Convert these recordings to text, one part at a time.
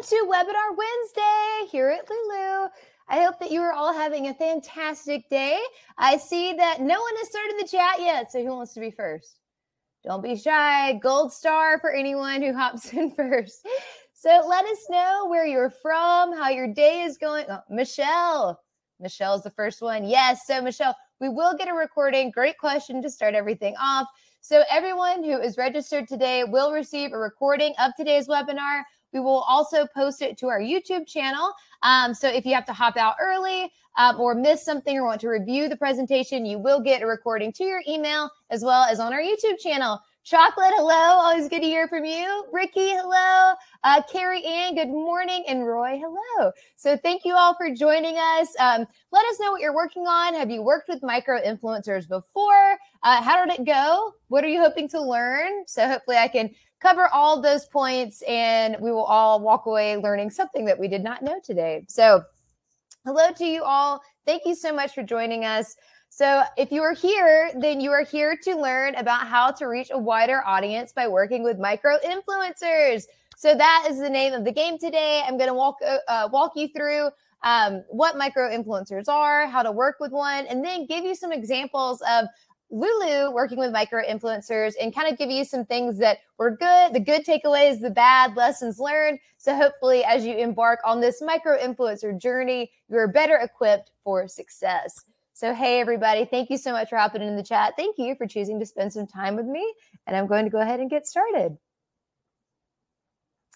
Welcome to Webinar Wednesday here at Lulu. I hope that you are all having a fantastic day. I see that no one has started the chat yet. So, who wants to be first? Don't be shy. Gold star for anyone who hops in first. So, let us know where you're from, how your day is going. Oh, Michelle. Michelle's the first one. Yes. So, Michelle, we will get a recording. Great question to start everything off. So, everyone who is registered today will receive a recording of today's webinar. We will also post it to our YouTube channel. Um, so if you have to hop out early um, or miss something or want to review the presentation, you will get a recording to your email as well as on our YouTube channel. Chocolate, hello. Always good to hear from you. Ricky, hello. Uh, Carrie Ann, good morning. And Roy, hello. So thank you all for joining us. Um, let us know what you're working on. Have you worked with micro influencers before? Uh, how did it go? What are you hoping to learn? So hopefully I can cover all those points and we will all walk away learning something that we did not know today. So, hello to you all. Thank you so much for joining us. So, if you are here, then you are here to learn about how to reach a wider audience by working with micro influencers. So, that is the name of the game today. I'm going to walk uh, uh, walk you through um, what micro influencers are, how to work with one, and then give you some examples of Lulu working with micro influencers and kind of give you some things that were good, the good takeaways, the bad lessons learned. So hopefully, as you embark on this micro influencer journey, you're better equipped for success. So, hey, everybody, thank you so much for hopping in the chat. Thank you for choosing to spend some time with me. And I'm going to go ahead and get started.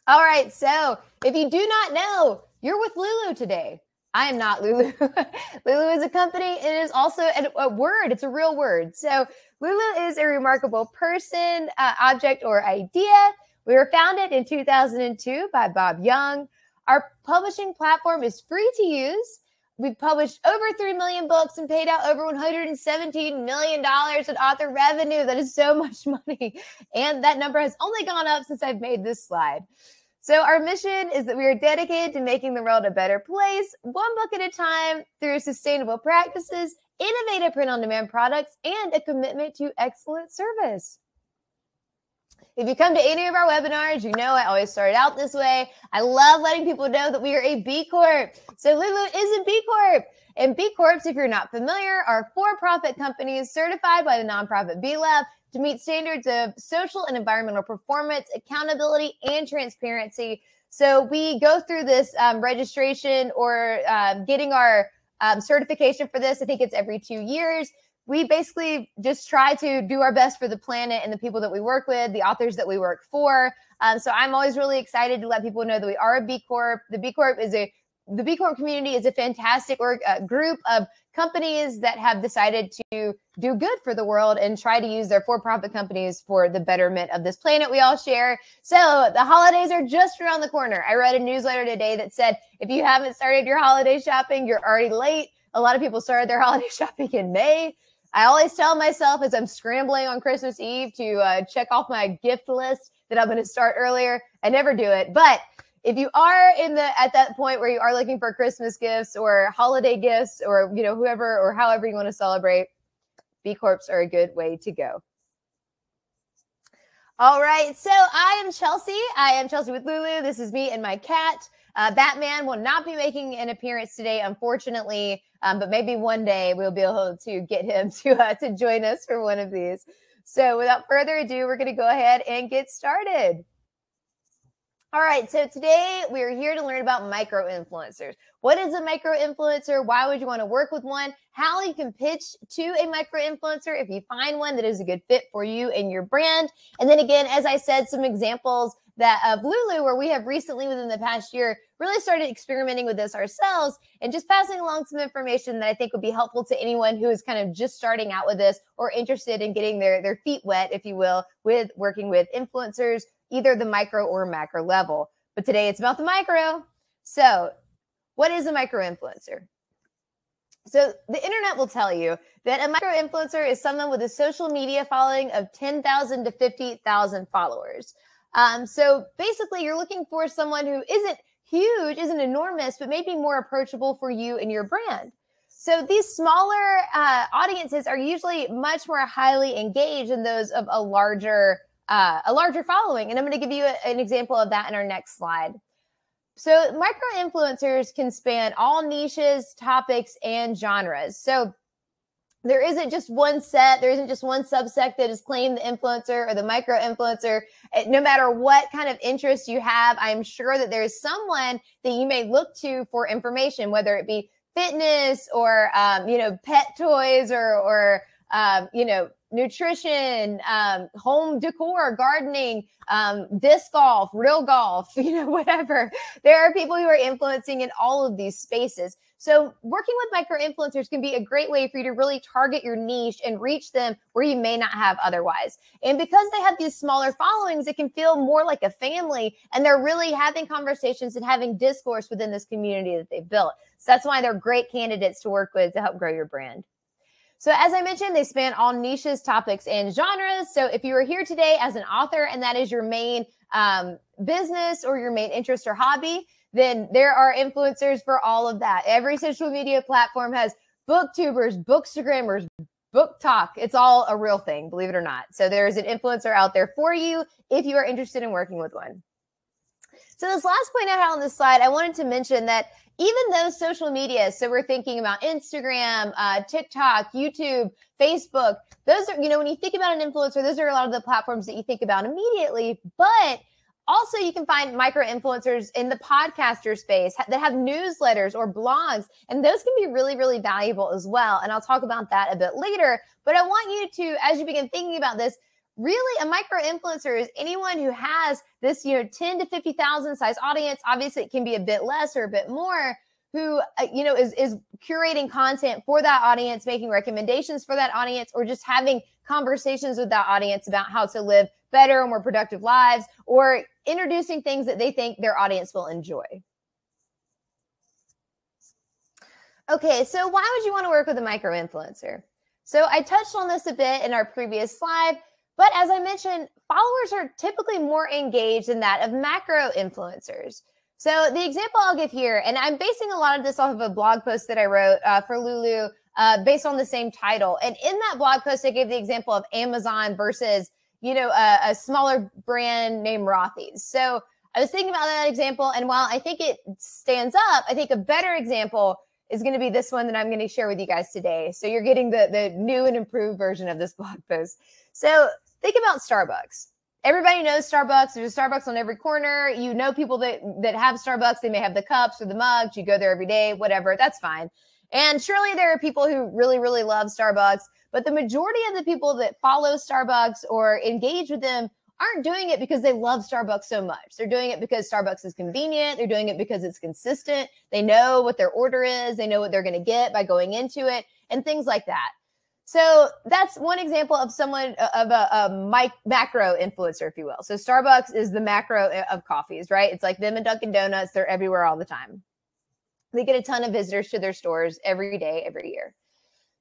All right. So, if you do not know, you're with Lulu today. I am not Lulu. Lulu is a company. It is also a, a, word. It's a real word. So Lulu is a remarkable person, uh, object, or idea. We were founded in 2002 by Bob Young. Our publishing platform is free to use. We've published over 3 million books and paid out over $117 million in author revenue. That is so much money. And that number has only gone up since I've made this slide. So, our mission is that we are dedicated to making the world a better place, one book at a time, through sustainable practices, innovative print on demand products, and a commitment to excellent service. If you come to any of our webinars, you know I always start out this way. I love letting people know that we are a B Corp. So Lulu is a B Corp. And B Corps, if you're not familiar, are for profit companies certified by the nonprofit B Lab to meet standards of social and environmental performance, accountability, and transparency. So we go through this um, registration or um, getting our um, certification for this. I think it's every two years. We basically just try to do our best for the planet and the people that we work with, the authors that we work for. Um, so I'm always really excited to let people know that we are a B Corp. The B Corp is a the B Corp community is a fantastic org, uh, group of companies that have decided to do good for the world and try to use their for-profit companies for the betterment of this planet we all share. So the holidays are just around the corner. I read a newsletter today that said if you haven't started your holiday shopping, you're already late. A lot of people started their holiday shopping in May. I always tell myself as I'm scrambling on Christmas Eve to uh, check off my gift list that I'm going to start earlier. I never do it, but if you are in the at that point where you are looking for Christmas gifts or holiday gifts or you know whoever or however you want to celebrate, B Corps are a good way to go. All right, so I am Chelsea. I am Chelsea with Lulu. This is me and my cat. Uh, Batman will not be making an appearance today, unfortunately, um, but maybe one day we'll be able to get him to uh, to join us for one of these. So, without further ado, we're going to go ahead and get started. All right, so today we are here to learn about micro influencers. What is a micro influencer? Why would you want to work with one? How you can pitch to a micro influencer if you find one that is a good fit for you and your brand. And then again, as I said, some examples that of Lulu, where we have recently within the past year really started experimenting with this ourselves and just passing along some information that I think would be helpful to anyone who is kind of just starting out with this or interested in getting their, their feet wet, if you will, with working with influencers either the micro or macro level. But today it's about the micro. So, what is a micro influencer? So, the internet will tell you that a micro influencer is someone with a social media following of 10,000 to 50,000 followers. Um, so, basically, you're looking for someone who isn't huge, isn't enormous, but maybe more approachable for you and your brand. So these smaller uh, audiences are usually much more highly engaged than those of a larger uh, a larger following. And I'm going to give you a, an example of that in our next slide. So micro influencers can span all niches, topics, and genres. So there isn't just one set, there isn't just one subsect that is claimed the influencer or the micro influencer. No matter what kind of interest you have, I'm sure that there is someone that you may look to for information, whether it be fitness or um, you know pet toys or or um, you know nutrition, um, home decor, gardening, um, disc golf, real golf, you know, whatever. There are people who are influencing in all of these spaces. So, working with micro influencers can be a great way for you to really target your niche and reach them where you may not have otherwise. And because they have these smaller followings, it can feel more like a family and they're really having conversations and having discourse within this community that they've built. So, that's why they're great candidates to work with to help grow your brand. So, as I mentioned, they span all niches, topics, and genres. So, if you are here today as an author and that is your main um, business or your main interest or hobby, then there are influencers for all of that. Every social media platform has booktubers, bookstagrammers, BookTok. It's all a real thing, believe it or not. So, there's an influencer out there for you if you are interested in working with one. So, this last point I had on this slide, I wanted to mention that even though social media, so we're thinking about Instagram, uh, TikTok, YouTube, Facebook, those are, you know, when you think about an influencer, those are a lot of the platforms that you think about immediately. But also, you can find micro influencers in the podcaster space that have newsletters or blogs, and those can be really, really valuable as well. And I'll talk about that a bit later. But I want you to, as you begin thinking about this, really a micro influencer is anyone who has this you know 10 to 50,000 size audience obviously it can be a bit less or a bit more who uh, you know is is curating content for that audience making recommendations for that audience or just having conversations with that audience about how to live better and more productive lives or introducing things that they think their audience will enjoy. Okay so why would you want to work with a micro influencer? So i touched on this a bit in our previous slide but as I mentioned, followers are typically more engaged than that of macro influencers. So the example I'll give here, and I'm basing a lot of this off of a blog post that I wrote uh, for Lulu uh, based on the same title. And in that blog post, I gave the example of Amazon versus, you know, a, a smaller brand named Rothy's. So I was thinking about that example. And while I think it stands up, I think a better example is going to be this one that I'm going to share with you guys today. So you're getting the, the new and improved version of this blog post. So think about Starbucks. Everybody knows Starbucks. There's a Starbucks on every corner. You know people that that have Starbucks. They may have the cups or the mugs. You go there every day, whatever. That's fine. And surely there are people who really, really love Starbucks, but the majority of the people that follow Starbucks or engage with them aren't doing it because they love Starbucks so much. They're doing it because Starbucks is convenient. They're doing it because it's consistent. They know what their order is. They know what they're going to get by going into it and things like that. So that's one example of someone uh, of a, a mic, macro influencer, if you will. So Starbucks is the macro uh, of coffees, right? It's like them and Dunkin' Donuts. They're everywhere all the time. They get a ton of visitors to their stores every day, every year.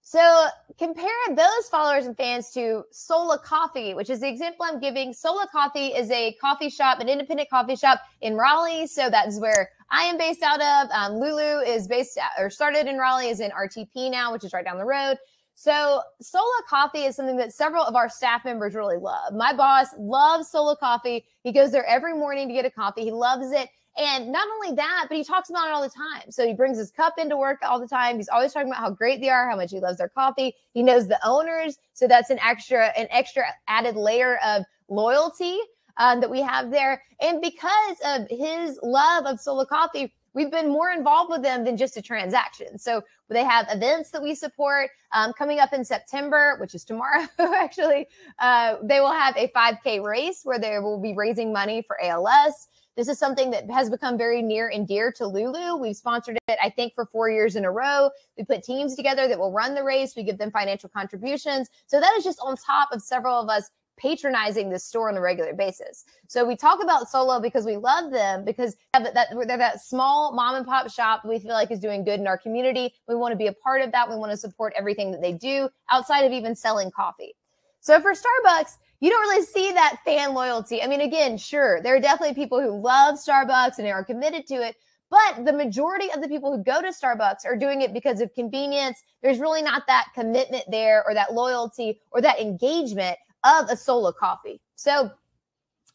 So compare those followers and fans to Sola Coffee, which is the example I'm giving. Sola Coffee is a coffee shop, an independent coffee shop in Raleigh. So that's where I am based out of. Um, Lulu is based or started in Raleigh, is in RTP now, which is right down the road. So, Sola Coffee is something that several of our staff members really love. My boss loves Sola Coffee. He goes there every morning to get a coffee. He loves it. And not only that, but he talks about it all the time. So he brings his cup into work all the time. He's always talking about how great they are, how much he loves their coffee. He knows the owners, so that's an extra an extra added layer of loyalty um, that we have there. And because of his love of Sola Coffee, we've been more involved with them than just a transaction. So they have events that we support um, coming up in September, which is tomorrow, actually. Uh, they will have a 5K race where they will be raising money for ALS. This is something that has become very near and dear to Lulu. We've sponsored it, I think, for four years in a row. We put teams together that will run the race. We give them financial contributions. So that is just on top of several of us patronizing this store on a regular basis. So we talk about Sola because we love them because that, that they're that small mom and pop shop we feel like is doing good in our community. We want to be a part of that. We want to support everything that they do outside of even selling coffee. So for Starbucks, you don't really see that fan loyalty. I mean, again, sure, there are definitely people who love Starbucks and are committed to it, but the majority of the people who go to Starbucks are doing it because of convenience. There's really not that commitment there or that loyalty or that engagement of a Sola coffee. So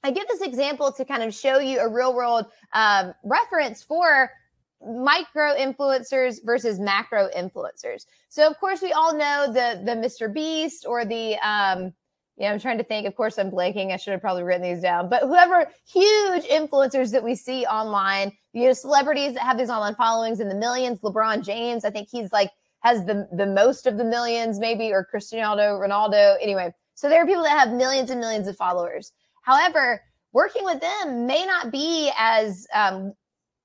I give this example to kind of show you a real world um, reference for micro influencers versus macro influencers. So of course we all know the the Mr. Beast or the um yeah, I'm trying to think. Of course, I'm blanking. I should have probably written these down. But whoever huge influencers that we see online, you know, celebrities that have these online followings in the millions. LeBron James, I think he's like has the the most of the millions, maybe, or Cristiano Ronaldo. Anyway, so there are people that have millions and millions of followers. However, working with them may not be as um,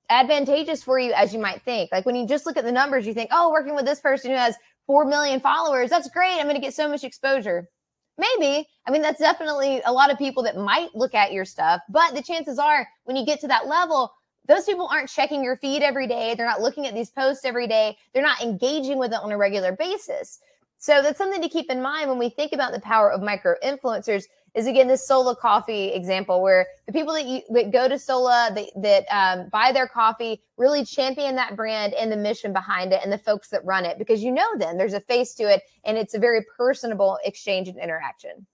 advantageous for you as you might think. Like when you just look at the numbers, you think, oh, working with this person who has 4 million followers, that's great. I'm going to get so much exposure. Maybe. I mean, that's definitely a lot of people that might look at your stuff, but the chances are when you get to that level, those people aren't checking your feed every day. They're not looking at these posts every day. They're not engaging with it on a regular basis. So that's something to keep in mind when we think about the power of micro influencers is again this Sola coffee example where the people that you that go to Sola that, that um, buy their coffee really champion that brand and the mission behind it and the folks that run it because you know them. There's a face to it and it's a very personable exchange and interaction.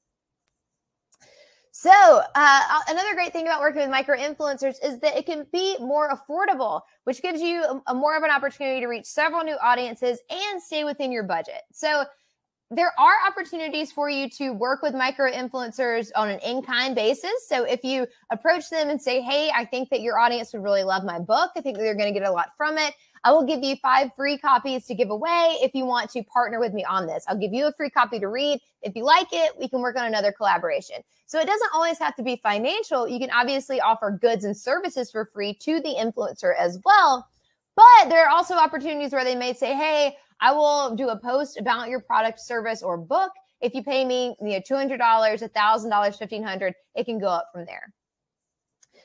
So, uh, another great thing about working with micro influencers is that it can be more affordable, which gives you a, a more of an opportunity to reach several new audiences and stay within your budget. So, there are opportunities for you to work with micro influencers on an in kind basis. So if you approach them and say, Hey, I think that your audience would really love my book, I think they're going to get a lot from it. I will give you five free copies to give away if you want to partner with me on this. I'll give you a free copy to read. If you like it, we can work on another collaboration. So it doesn't always have to be financial. You can obviously offer goods and services for free to the influencer as well. But there are also opportunities where they may say, Hey, I will do a post about your product, service, or book. If you pay me, you know, $200, $1,000, $1,500, it can go up from there.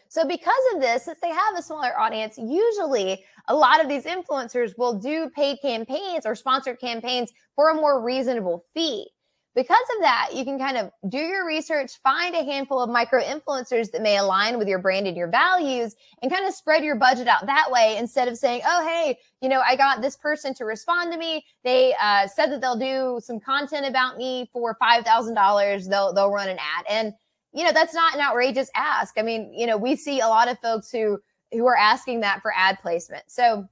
So, because of this, since they have a smaller audience, usually a lot of these influencers will do paid campaigns or sponsored campaigns for a more reasonable fee because of that, you can kind of do your research, find a handful of micro influencers that may align with your brand and your values, and kind of spread your budget out that way instead of saying, oh, hey, you know, I got this person to respond to me. They uh, said that they'll do some content about me for $5,000. They'll, they'll run an ad. And, you know, that's not an outrageous ask. I mean, you know, we see a lot of folks who, who are asking that for ad placement. So,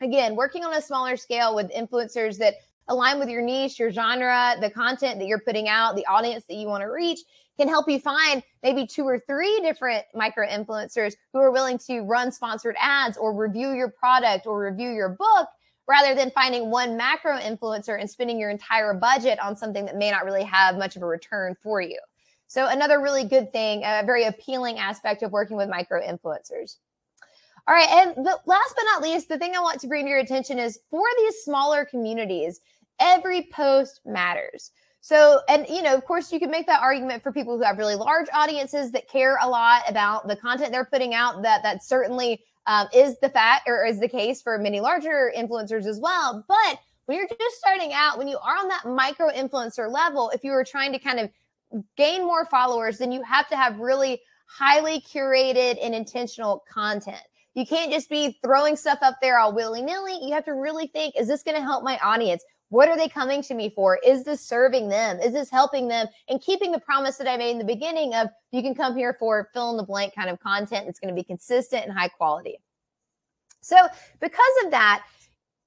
again, working on a smaller scale with influencers that align with your niche, your genre, the content that you're putting out, the audience that you want to reach can help you find maybe two or three different micro influencers who are willing to run sponsored ads or review your product or review your book rather than finding one macro influencer and spending your entire budget on something that may not really have much of a return for you. So, another really good thing, a very appealing aspect of working with micro influencers. All right. And last but not least, the thing I want to bring to your attention is for these smaller communities, every post matters. So, and you know, of course, you can make that argument for people who have really large audiences that care a lot about the content they're putting out. That that certainly um, is the fact or is the case for many larger influencers as well. But when you're just starting out, when you are on that micro influencer level, if you are trying to kind of gain more followers, then you have to have really highly curated and intentional content. You can't just be throwing stuff up there all willy nilly. You have to really think, is this going to help my audience? What are they coming to me for? Is this serving them? Is this helping them? And keeping the promise that I made in the beginning of you can come here for fill in the blank kind of content that's going to be consistent and high quality. So, because of that,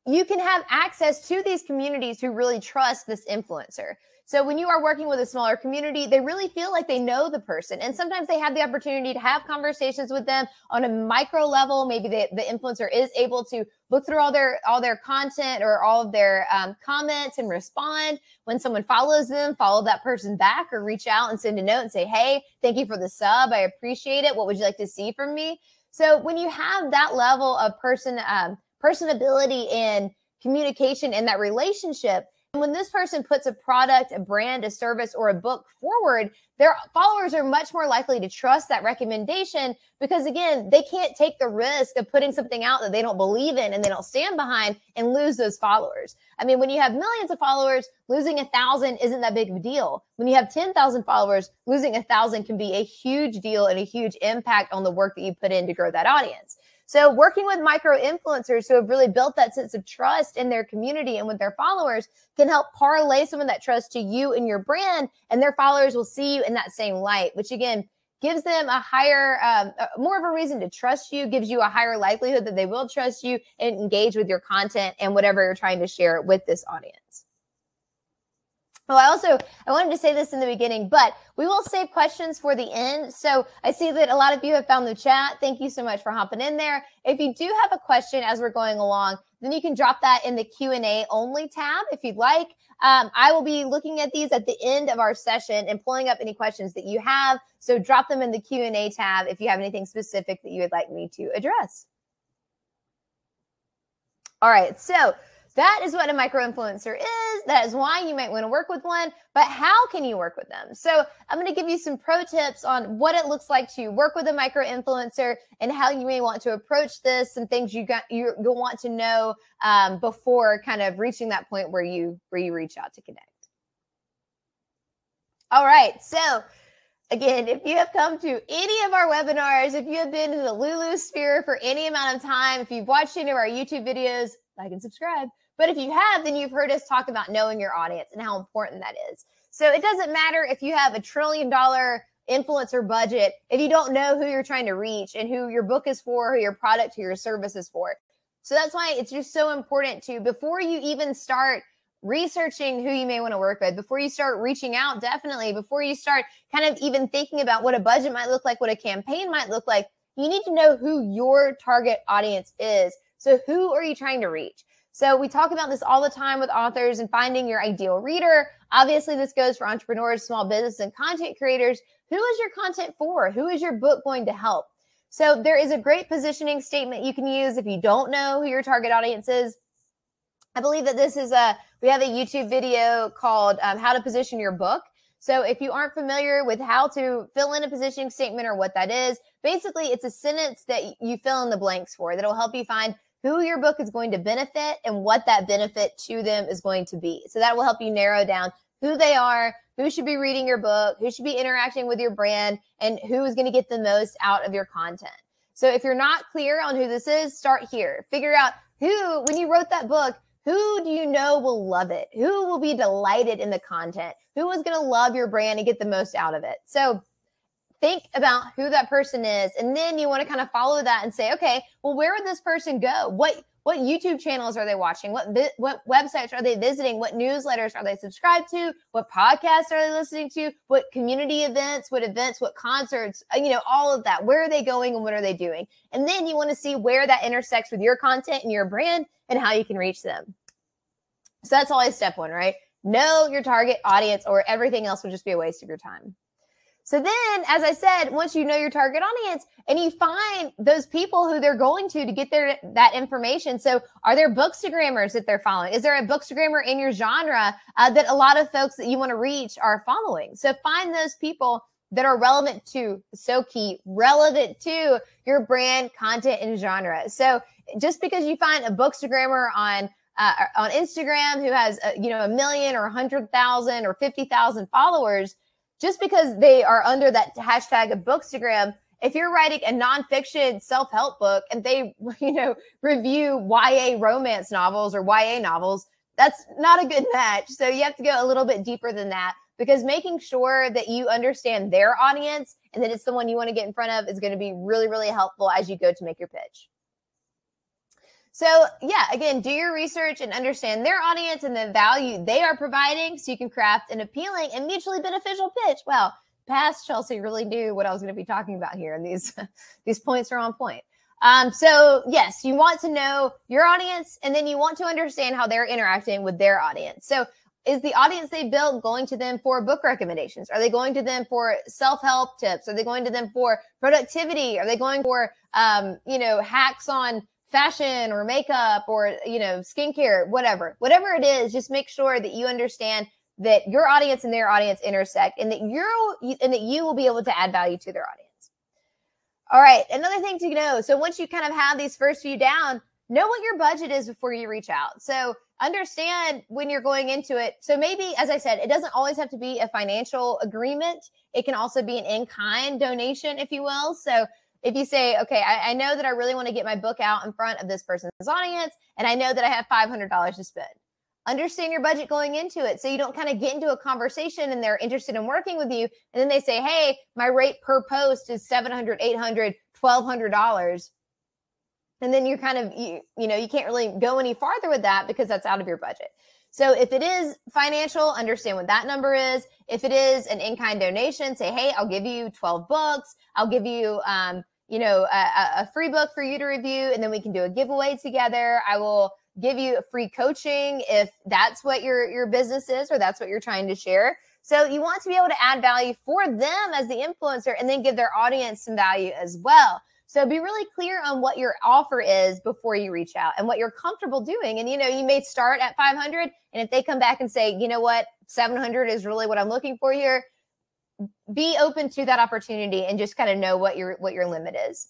you can have access to these communities who really trust this influencer. So when you are working with a smaller community, they really feel like they know the person. And sometimes they have the opportunity to have conversations with them on a micro level. Maybe the, the influencer is able to look through all their all their content or all of their um, comments and respond. When someone follows them, follow that person back or reach out and send a note and say, hey, thank you for the sub. I appreciate it. What would you like to see from me? So when you have that level of person um, personability and communication in that relationship, when this person puts a product, a brand, a service, or a book forward, their followers are much more likely to trust that recommendation because, again, they can't take the risk of putting something out that they don't believe in and they don't stand behind and lose those followers. I mean, when you have millions of followers, losing a thousand isn't that big of a deal. When you have 10,000 followers, losing a thousand can be a huge deal and a huge impact on the work that you put in to grow that audience. So working with micro influencers who have really built that sense of trust in their community and with their followers can help parlay some of that trust to you and your brand and their followers will see you in that same light, which again, gives them a higher, um, more of a reason to trust you, gives you a higher likelihood that they will trust you and engage with your content and whatever you're trying to share with this audience. Well, I also I wanted to say this in the beginning, but we will save questions for the end. So I see that a lot of you have found the chat. Thank you so much for hopping in there. If you do have a question as we're going along, then you can drop that in the Q and A only tab if you'd like. Um, I will be looking at these at the end of our session and pulling up any questions that you have. So drop them in the Q and A tab if you have anything specific that you would like me to address. All right, so that is what a micro influencer is. That is why you might want to work with one. But how can you work with them? So I'm going to give you some pro tips on what it looks like to work with a micro influencer and how you may want to approach this. Some things you got you, will want to know um, before kind of reaching that point where you where you reach out to connect. All right, so again, if you have come to any of our webinars, if you have been in the Lulu sphere for any amount of time, if you've watched any of our YouTube videos, like and subscribe. But if you have, then you've heard us talk about knowing your audience and how important that is. So it doesn't matter if you have a trillion dollar influencer budget if you don't know who you're trying to reach and who your book is for, who your product, who your service is for. So that's why it's just so important to, before you even start researching who you may want to work with, before you start reaching out, definitely, before you start kind of even thinking about what a budget might look like, what a campaign might look like, you need to know who your target audience is. So who are you trying to reach? So we talk about this all the time with authors and finding your ideal reader. Obviously, this goes for entrepreneurs, small business, and content creators. Who is your content for? Who is your book going to help? So there is a great positioning statement you can use if you don't know who your target audience is. I believe that this is a, we have a YouTube video called um, How to Position Your Book. So if you aren't familiar with how to fill in a positioning statement or what that is, basically it's a sentence that you fill in the blanks for that'll help you find who your book is going to benefit and what that benefit to them is going to be. So that will help you narrow down who they are, who should be reading your book, who should be interacting with your brand, and who is going to get the most out of your content. So if you're not clear on who this is, start here. Figure out who, when you wrote that book, who do you know will love it? Who will be delighted in the content? Who is going to love your brand and get the most out of it? So think about who that person is and then you want to kind of follow that and say okay well where would this person go? What what youtube channels are they watching? What what websites are they visiting? What newsletters are they subscribed to? What podcasts are they listening to? What community events? What events? What concerts? Uh, you know all of that. Where are they going and what are they doing? And then you want to see where that intersects with your content and your brand and how you can reach them. So that's always step one right? Know your target audience or everything else will just be a waste of your time so then, as I said, once you know your target audience and you find those people who they're going to to get their that information. So, are there bookstagrammers that they're following? Is there a bookstagrammer in your genre uh, that a lot of folks that you want to reach are following? So, find those people that are relevant to so key relevant to your brand content and genre so just because you find a bookstagrammer on uh, on instagram who has a, you know a million or a hundred thousand or fifty thousand followers just because they are under that hashtag of bookstagram if you're writing a nonfiction self-help book and they you know review ya romance novels or ya novels that's not a good match. So you have to go a little bit deeper than that because making sure that you understand their audience and that it's the one you want to get in front of is going to be really really helpful as you go to make your pitch so, yeah, again, do your research and understand their audience and the value they are providing so you can craft an appealing and mutually beneficial pitch. Well, past Chelsea really knew what I was going to be talking about here, and these these points are on point. Um, so yes, you want to know your audience, and then you want to understand how they're interacting with their audience. So is the audience they built going to them for book recommendations? Are they going to them for self-help tips? Are they going to them for productivity? Are they going for um, you know hacks on fashion or makeup or you know skincare whatever whatever it is just make sure that you understand that your audience and their audience intersect and that you're and that you will be able to add value to their audience. All right another thing to know so once you kind of have these first few down know what your budget is before you reach out. So understand when you're going into it. So maybe as i said it doesn't always have to be a financial agreement. It can also be an in-kind donation if you will. So if you say, okay, I, I, know that I really want to get my book out in front of this person's audience, and I know that I have $500 to spend. understand your budget going into it so you don't kind of get into a conversation and they're interested in working with you and then they say hey my rate per post is 700 800 1200 dollars and then you're kind of you, you know you can't really go any farther with that because that's out of your budget so if it is financial understand what that number is if it is an in-kind donation say hey i'll give you 12 books i'll give you um, you know a, a free book for you to review and then we can do a giveaway together i will give you a free coaching if that's what your your business is or that's what you're trying to share. So you want to be able to add value for them as the influencer and then give their audience some value as well. So be really clear on what your offer is before you reach out and what you're comfortable doing. And you know, you may start at 500 and if they come back and say, "You know what? 700 is really what I'm looking for here." Be open to that opportunity and just kind of know what your what your limit is.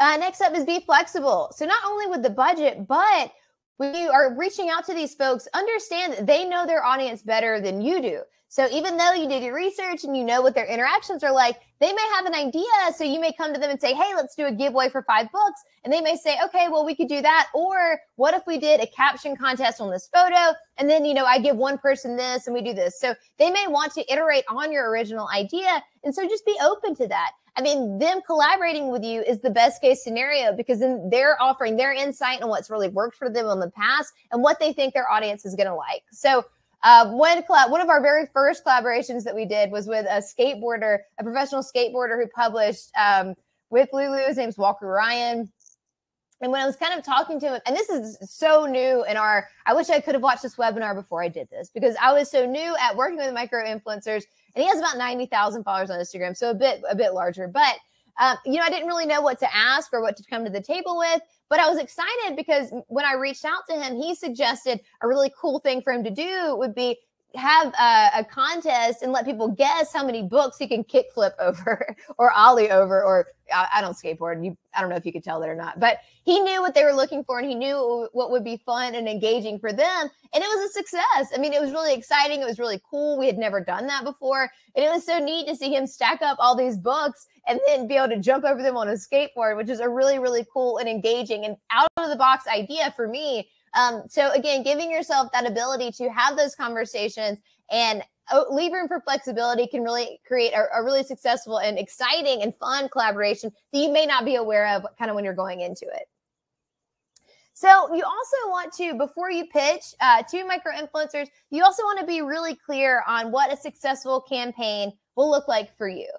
Uh, next up is be flexible. So not only with the budget, but when you are reaching out to these folks, understand that they know their audience better than you do. So even though you did your research and you know what their interactions are like, they may have an idea. So you may come to them and say, Hey, let's do a giveaway for five books. And they may say, okay, well, we could do that. Or what if we did a caption contest on this photo? And then, you know, I give one person this and we do this. So they may want to iterate on your original idea. And so just be open to that. I mean, them collaborating with you is the best case scenario because then they're offering their insight on what's really worked for them in the past and what they think their audience is going to like. So, uh, one one of our very first collaborations that we did was with a skateboarder, a professional skateboarder who published um, with Lulu. His name's Walker Ryan. And when I was kind of talking to him, and this is so new in our, I wish I could have watched this webinar before I did this because I was so new at working with micro influencers and he has about 90,000 followers on Instagram. So a bit, a bit larger, but um, you know, I didn't really know what to ask or what to come to the table with, but I was excited because when I reached out to him, he suggested a really cool thing for him to do would be have a, a, contest and let people guess how many books he can kickflip over or ollie over or I, I, don't skateboard. You i don't know if you could tell that or not but he knew what they were looking for and he knew what would be fun and engaging for them. And it was a success. I mean it was really exciting. It was really cool. We had never done that before. And it was so neat to see him stack up all these books and then be able to jump over them on a skateboard which is a really really cool and engaging and out of the box idea for me um, so again, giving yourself that ability to have those conversations and oh, leave room for flexibility can really create a, a, really successful and exciting and fun collaboration that you may not be aware of kind of when you're going into it. So you also want to, before you pitch uh, to micro influencers, you also want to be really clear on what a successful campaign will look like for you.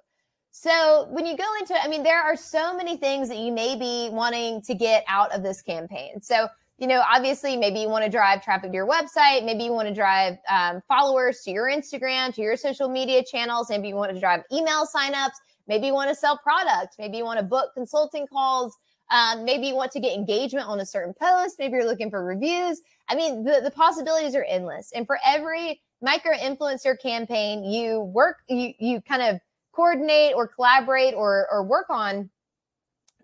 So when you go into it, I mean, there are so many things that you may be wanting to get out of this campaign. So you know, obviously, maybe you want to drive traffic to your website. Maybe you want to drive um, followers to your Instagram, to your social media channels. Maybe you want to drive email signups. Maybe you want to sell products. Maybe you want to book consulting calls. Um, maybe you want to get engagement on a certain post. Maybe you're looking for reviews. I mean, the, the possibilities are endless. And for every micro influencer campaign you work, you, you kind of coordinate or collaborate or, or work on,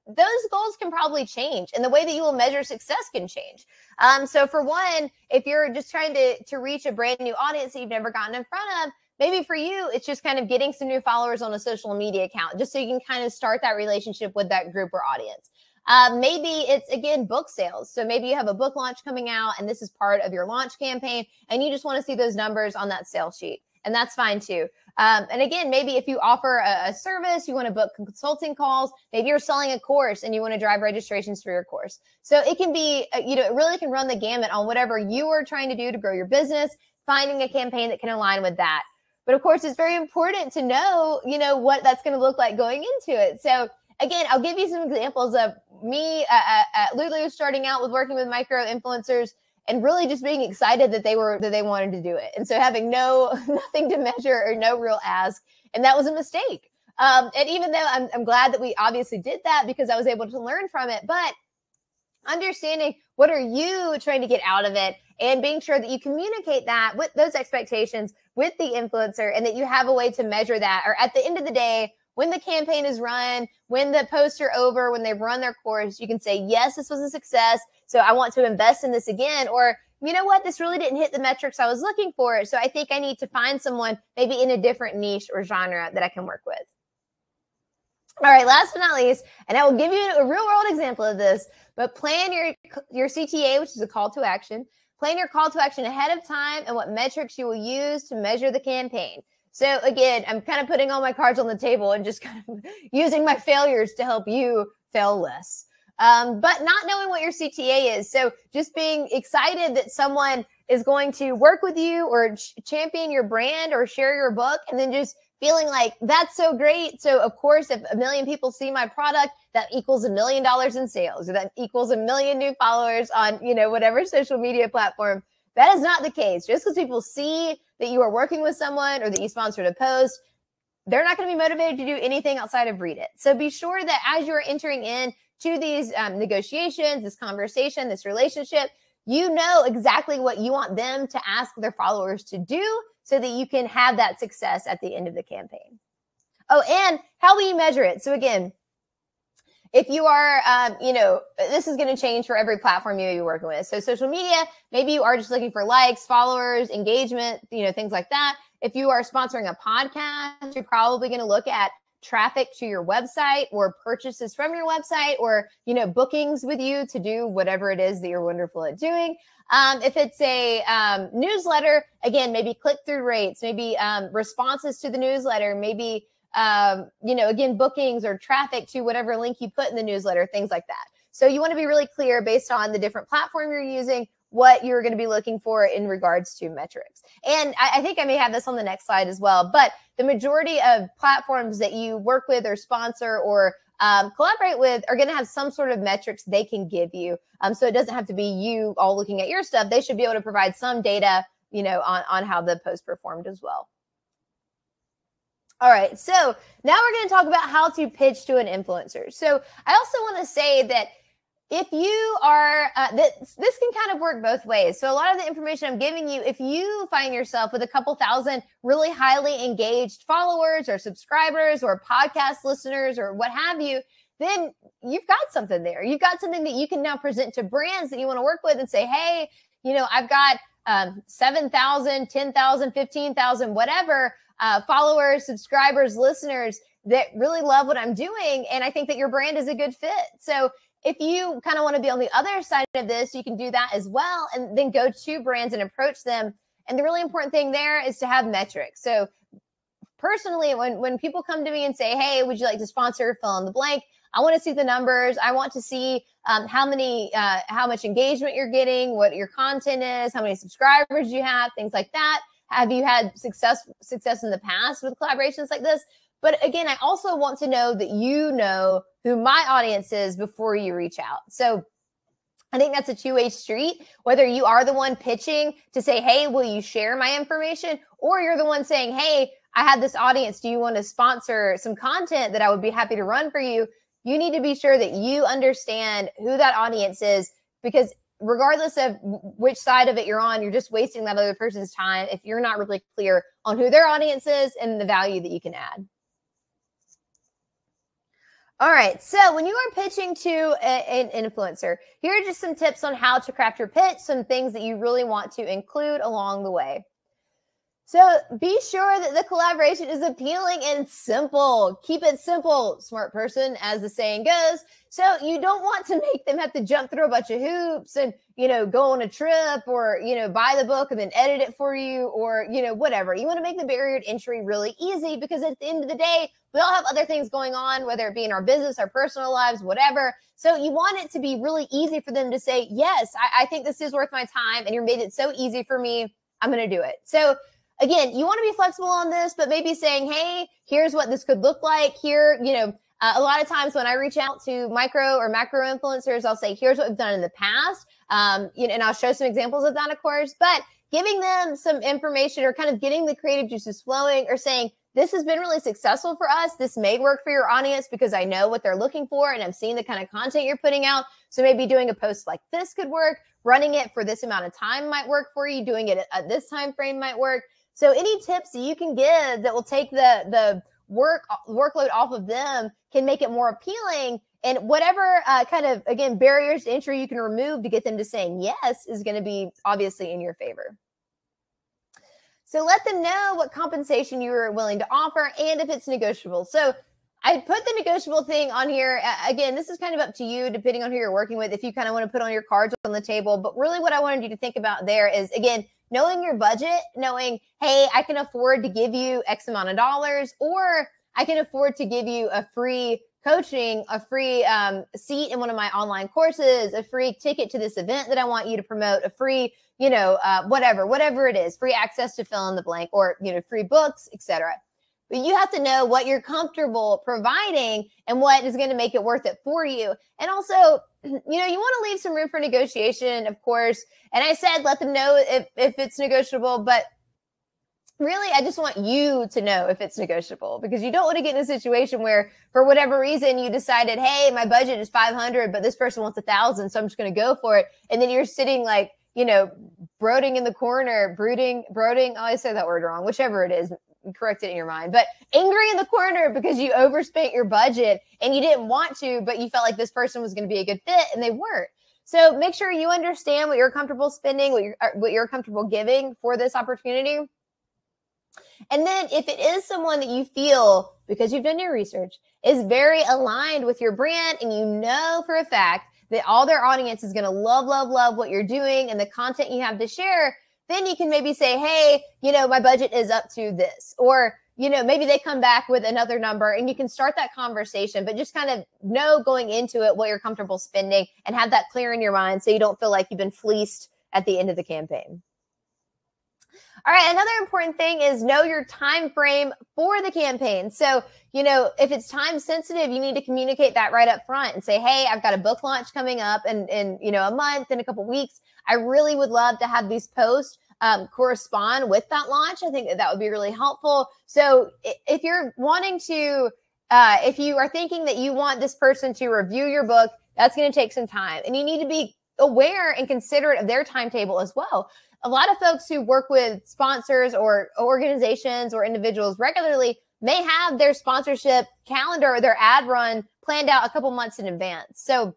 those goals can probably change and the way that you will measure success can change. Um, so for one, if you're just trying to, to reach a brand new audience that you've never gotten in front of, maybe for you, it's just kind of getting some new followers on a social media account, just so you can kind of start that relationship with that group or audience. Uh, maybe it's again book sales. So maybe you have a book launch coming out and this is part of your launch campaign and you just want to see those numbers on that sales sheet. And that's fine too. Um, and again, maybe if you offer a, a, service, you want to book consulting calls, maybe you're selling a course and you want to drive registrations for your course. So it can be, uh, you know, it really can run the gamut on whatever you are trying to do to grow your business, finding a campaign that can align with that. But of course, it's very important to know, you know, what that's going to look like going into it. So again, I'll give you some examples of me uh, at Lulu starting out with working with micro influencers and really just being excited that they were that they wanted to do it. And so having no nothing to measure or no real ask and that was a mistake. Um, and even though I'm, I'm glad that we obviously did that because i was able to learn from it but understanding what are you trying to get out of it and being sure that you communicate that with those expectations with the influencer and that you have a way to measure that or at the end of the day when the campaign is run, when the posts are over, when they've run their course, you can say, yes, this was a success. So I want to invest in this again. Or, you know what, this really didn't hit the metrics I was looking for. So I think I need to find someone maybe in a different niche or genre that I can work with. All right, last but not least, and I will give you a real world example of this, but plan your your CTA, which is a call to action. Plan your call to action ahead of time and what metrics you will use to measure the campaign. So again, I'm kind of putting all my cards on the table and just kind of using my failures to help you fail less. Um, but not knowing what your CTA is. So just being excited that someone is going to work with you or ch- champion your brand or share your book and then just feeling like that's so great. So of course, if a million people see my product, that equals a million dollars in sales or that equals a million new followers on, you know, whatever social media platform. That is not the case. Just because people see that you are working with someone or that you sponsored a post, they're not going to be motivated to do anything outside of read it. So be sure that as you're entering in to these um, negotiations, this conversation, this relationship, you know exactly what you want them to ask their followers to do so that you can have that success at the end of the campaign. Oh, and how will you measure it? So again, if you are, um, you know, this is going to change for every platform you may be working with. So social media, maybe you are just looking for likes, followers, engagement, you know, things like that. If you are sponsoring a podcast, you're probably going to look at traffic to your website or purchases from your website or you know bookings with you to do whatever it is that you're wonderful at doing um, if it's a um, newsletter again maybe click-through rates maybe um, responses to the newsletter maybe um, you know again bookings or traffic to whatever link you put in the newsletter things like that so you want to be really clear based on the different platform you're using what you're going to be looking for in regards to metrics. And I, I, think I may have this on the next slide as well, but the majority of platforms that you work with or sponsor or um, collaborate with are going to have some sort of metrics they can give you. Um, so it doesn't have to be you all looking at your stuff. They should be able to provide some data, you know, on, on how the post performed as well. All right, so now we're going to talk about how to pitch to an influencer. So I also want to say that if you are uh, this, this can kind of work both ways so a lot of the information i'm giving you if you find yourself with a couple thousand really highly engaged followers or subscribers or podcast listeners or what have you then you've got something there you've got something that you can now present to brands that you want to work with and say hey you know i've got um, 7000 10000 15000 whatever uh, followers subscribers listeners that really love what i'm doing and i think that your brand is a good fit so if you kind of want to be on the other side of this, you can do that as well and then go to brands and approach them. And the really important thing there is to have metrics. So personally, when, when people come to me and say, Hey, would you like to sponsor fill in the blank? I want to see the numbers. I want to see um, how many, uh, how much engagement you're getting, what your content is, how many subscribers you have, things like that. Have you had success success in the past with collaborations like this? But again, I also want to know that you know who my audience is before you reach out. So I think that's a two way street. Whether you are the one pitching to say, Hey, will you share my information? Or you're the one saying, Hey, I have this audience. Do you want to sponsor some content that I would be happy to run for you? You need to be sure that you understand who that audience is because regardless of which side of it you're on, you're just wasting that other person's time if you're not really clear on who their audience is and the value that you can add. All right. So when you are pitching to a, an influencer, here are just some tips on how to craft your pitch, some things that you really want to include along the way. So be sure that the collaboration is appealing and simple. Keep it simple, smart person, as the saying goes. So you don't want to make them have to jump through a bunch of hoops and, you know, go on a trip or, you know, buy the book and then edit it for you or, you know, whatever. You want to make the barrier to entry really easy because at the end of the day, we all have other things going on, whether it be in our business, our personal lives, whatever. So you want it to be really easy for them to say, yes, I, I think this is worth my time. And you made it so easy for me. I'm going to do it. So again, you want to be flexible on this, but maybe saying, hey, here's what this could look like. Here, you know, uh, a lot of times when I reach out to micro or macro influencers, I'll say, here's what we've done in the past. Um, you know, and I'll show some examples of that, of course, but giving them some information or kind of getting the creative juices flowing or saying, this has been really successful for us. This may work for your audience because I know what they're looking for and I'm seeing the kind of content you're putting out. So maybe doing a post like this could work. Running it for this amount of time might work for you. Doing it at this time frame might work. So any tips you can give that will take the the work workload off of them can make it more appealing. And whatever uh, kind of again barriers to entry you can remove to get them to saying yes is going to be obviously in your favor. So let them know what compensation you're willing to offer and if it's negotiable. So I put the negotiable thing on here. Again, this is kind of up to you, depending on who you're working with, if you kind of want to put on your cards on the table. But really, what I wanted you to think about there is, again, knowing your budget, knowing, hey, I can afford to give you X amount of dollars, or I can afford to give you a free coaching, a free um, seat in one of my online courses, a free ticket to this event that I want you to promote, a free, you know, uh, whatever, whatever it is, free access to fill in the blank, or you know, free books, etc. But you have to know what you're comfortable providing and what is going to make it worth it for you. And also, you know, you want to leave some room for negotiation, of course. And I said, let them know if, if it's negotiable, but really, I just want you to know if it's negotiable because you don't want to get in a situation where, for whatever reason, you decided, hey, my budget is 500, but this person wants a thousand. So I'm just going to go for it. And then you're sitting like, you know, brooding in the corner, brooding, brooding. Oh, I say that word wrong, whichever it is, correct it in your mind, but angry in the corner because you overspent your budget and you didn't want to, but you felt like this person was going to be a good fit and they weren't. So make sure you understand what you're comfortable spending, what you're, what you're comfortable giving for this opportunity. And then if it is someone that you feel, because you've done your research, is very aligned with your brand and you know for a fact that all their audience is going to love, love, love what you're doing and the content you have to share, then you can maybe say, hey, you know, my budget is up to this. Or, you know, maybe they come back with another number and you can start that conversation, but just kind of know going into it what you're comfortable spending and have that clear in your mind so you don't feel like you've been fleeced at the end of the campaign. All right, another important thing is know your time frame for the campaign. So, you know, if it's time sensitive, you need to communicate that right up front and say, "Hey, I've got a book launch coming up in in, you know, a month in a couple weeks. I really would love to have these posts um, correspond with that launch. I think that, that would be really helpful. So, if you're wanting to uh, if you are thinking that you want this person to review your book, that's going to take some time. And you need to be aware and considerate of their timetable as well a lot of folks who work with sponsors or organizations or individuals regularly may have their sponsorship calendar or their ad run planned out a couple months in advance. So,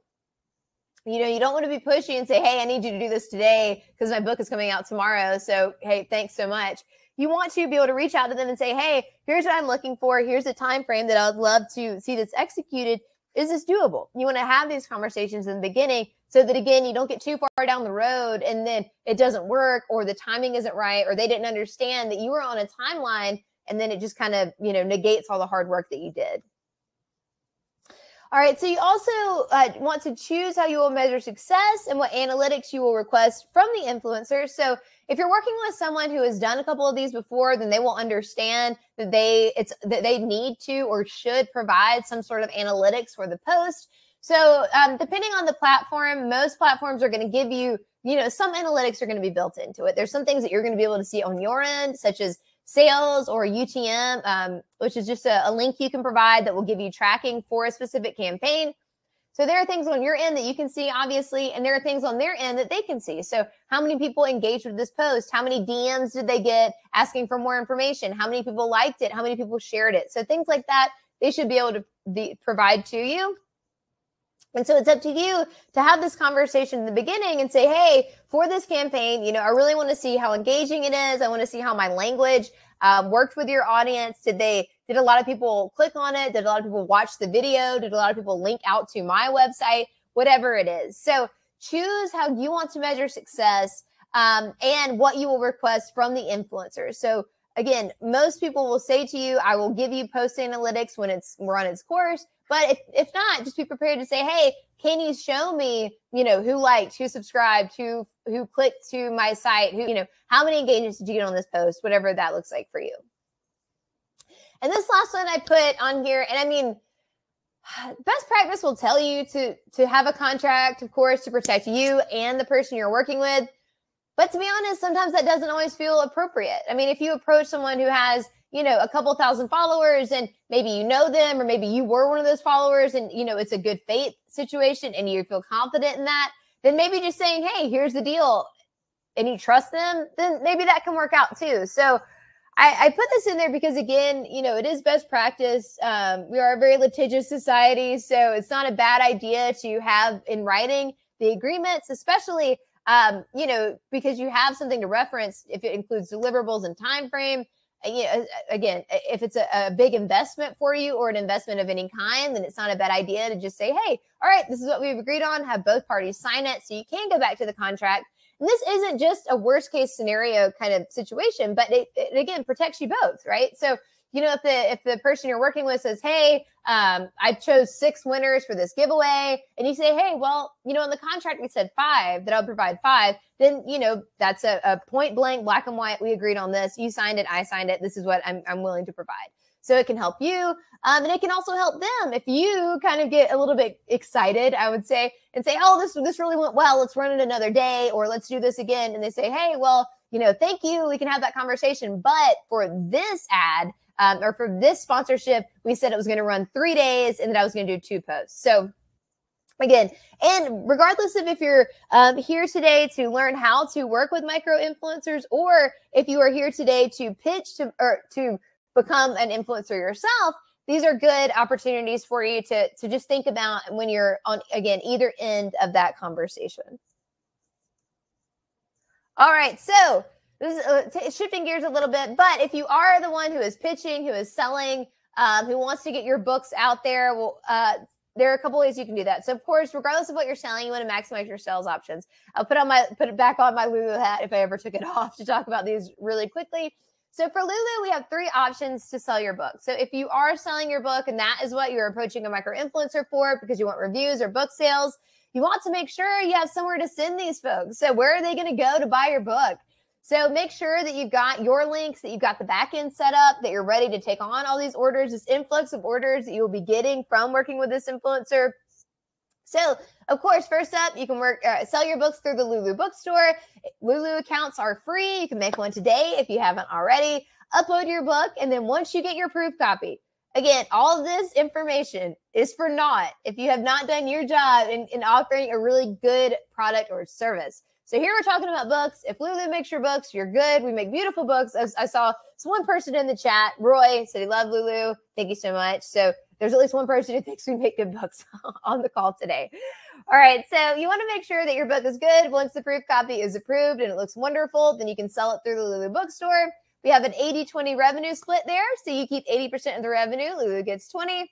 you know, you don't want to be pushy and say, Hey, I need you to do this today because my book is coming out tomorrow. So, hey, thanks so much. You want to be able to reach out to them and say, Hey, here's what I'm looking for. Here's a time frame that I'd love to see this executed. Is this doable? You want to have these conversations in the beginning so that again you don't get too far down the road and then it doesn't work or the timing isn't right or they didn't understand that you were on a timeline and then it just kind of you know negates all the hard work that you did. All right so you also uh, want to choose how you will measure success and what analytics you will request from the influencers so if you're working with someone who has done a couple of these before then they will understand that they it's that they need to or should provide some sort of analytics for the post so, um, depending on the platform, most platforms are going to give you, you know, some analytics are going to be built into it. There's some things that you're going to be able to see on your end, such as sales or UTM, um, which is just a, a link you can provide that will give you tracking for a specific campaign. So there are things on your end that you can see, obviously, and there are things on their end that they can see. So how many people engaged with this post? How many DMs did they get asking for more information? How many people liked it? How many people shared it? So things like that, they should be able to be, provide to you. And so it's up to you to have this conversation in the beginning and say, hey, for this campaign, you know, I really want to see how engaging it is. I want to see how my language um, worked with your audience. Did they, did a lot of people click on it? Did a lot of people watch the video? Did a lot of people link out to my website? Whatever it is. So choose how you want to measure success um, and what you will request from the influencers. So again, most people will say to you, I will give you post analytics when it's run its course. But if, if not, just be prepared to say, hey, can you show me, you know, who liked, who subscribed, who who clicked to my site, who, you know, how many engagements did you get on this post, whatever that looks like for you. And this last one I put on here, and I mean, best practice will tell you to to have a contract, of course, to protect you and the person you're working with. But to be honest, sometimes that doesn't always feel appropriate. I mean, if you approach someone who has you know, a couple thousand followers and maybe you know them or maybe you were one of those followers and, you know, it's a good faith situation and you feel confident in that, then maybe just saying, hey, here's the deal and you trust them, then maybe that can work out too. So I, I put this in there because, again, you know, it is best practice. Um, we are a very litigious society. So it's not a bad idea to have in writing the agreements, especially, um, you know, because you have something to reference if it includes deliverables and time frame Uh, you know, again, if it's a, a, big investment for you or an investment of any kind, then it's not a bad idea to just say, hey, all right, this is what we've agreed on, have both parties sign it so you can go back to the contract. And this isn't just a worst case scenario kind of situation, but it, it again protects you both, right? So you know, if the if the person you're working with says, "Hey, um, I chose six winners for this giveaway," and you say, "Hey, well, you know, in the contract we said five that I'll provide five, then you know that's a, a point blank, black and white. We agreed on this. You signed it. I signed it. This is what I'm I'm willing to provide." So it can help you, um, and it can also help them if you kind of get a little bit excited. I would say and say, "Oh, this this really went well. Let's run it another day, or let's do this again." And they say, "Hey, well." You know, thank you. We can have that conversation. But for this ad, um, or for this sponsorship, we said it was going to run three days and that I was going to do two posts. So again and regardless of if you're um, here today to learn how to work with micro influencers or if you are here today to pitch to or to become an influencer yourself these are good opportunities for you to to just think about when you're on again either end of that conversation all right so this is uh, t- shifting gears a little bit, but if you are the one who is pitching, who is selling, um, who wants to get your books out there, well, uh, there are a couple ways you can do that. So, of course, regardless of what you're selling, you want to maximize your sales options. I'll put on my put it back on my Lulu hat if I ever took it off to talk about these really quickly. So for Lulu, we have three options to sell your book. So if you are selling your book and that is what you're approaching a micro influencer for because you want reviews or book sales, you want to make sure you have somewhere to send these folks. So where are they going to go to buy your book? So make sure that you've got your links, that you've got the back end set up, that you're ready to take on all these orders, this influx of orders that you'll be getting from working with this influencer. So, of course, first up, you can work uh, sell your books through the Lulu bookstore. Lulu accounts are free. You can make one today if you haven't already. Upload your book, and then once you get your proof copy, again, all this information is for naught if you have not done your job in, in offering a really good product or service. So here we're talking about books. If Lulu makes your books, you're good. We make beautiful books. I, I saw one person in the chat, Roy, said he loved Lulu. Thank you so much. So there's at least one person who thinks we make good books on the call today. All right. So you want to make sure that your book is good. Once the proof copy is approved and it looks wonderful, then you can sell it through the Lulu bookstore. We have an 80 20 revenue split there. So you keep 80% of the revenue, Lulu gets 20.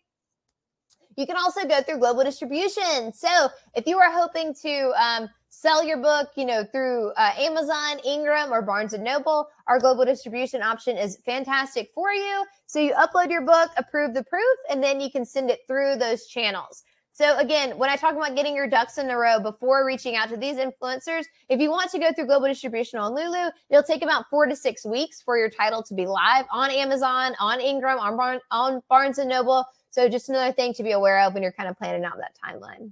You can also go through global distribution. So if you are hoping to um, sell your book, you know, through uh, Amazon, Ingram, or Barnes and Noble, our global distribution option is fantastic for you. So you upload your book, approve the proof, and then you can send it through those channels. So again, when I talk about getting your ducks in a row before reaching out to these influencers, if you want to go through global distribution on Lulu, it'll take about four to six weeks for your title to be live on Amazon, on Ingram, on, on Barnes and Noble. So just another thing to be aware of when you're kind of planning out that timeline.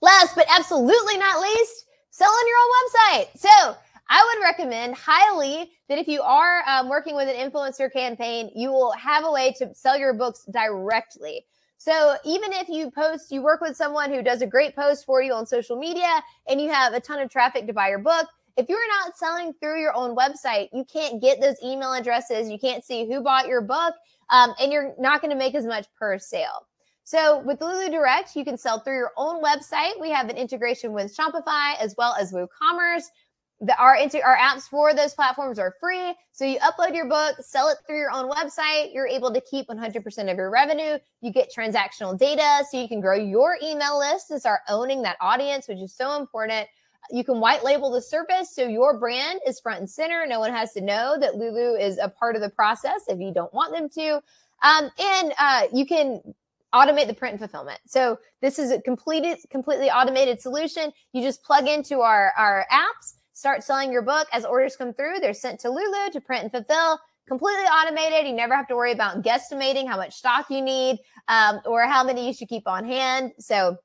Last but absolutely not least, sell on your own website. So I would recommend highly that if you are um, working with an influencer campaign, you will have a way to sell your books directly. So even if you post, you work with someone who does a great post for you on social media and you have a ton of traffic to buy your book, if you're not selling through your own website, you can't get those email addresses, you can't see who bought your book, um, and you're not going to make as much per sale. So with Lulu Direct, you can sell through your own website. We have an integration with Shopify as well as WooCommerce. The, our, our apps for those platforms are free. So you upload your book, sell it through your own website. You're able to keep 100% of your revenue. You get transactional data so you can grow your email list and start owning that audience, which is so important. You can white label the service so your brand is front and center. No one has to know that Lulu is a part of the process if you don't want them to. Um, and uh, you can automate the print and fulfillment. So this is a completed, completely automated solution. You just plug into our, our apps, start selling your book as orders come through. They're sent to Lulu to print and fulfill. Completely automated. You never have to worry about guesstimating how much stock you need um, or how many you should keep on hand. So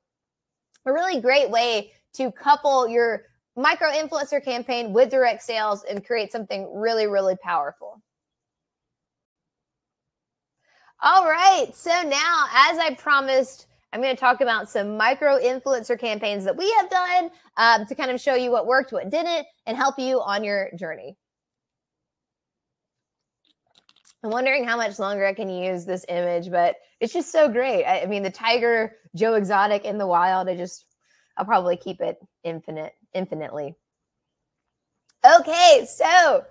a really great way to couple your micro influencer campaign with direct sales and create something really, really powerful. All right. So now, as I promised, I'm going to talk about some micro influencer campaigns that we have done um, to kind of show you what worked, what didn't, and help you on your journey. I'm wondering how much longer I can use this image, but it's just so great. I, I mean, the tiger, Joe Exotic in the wild, I just, I'll probably keep it infinite, infinitely. Okay, so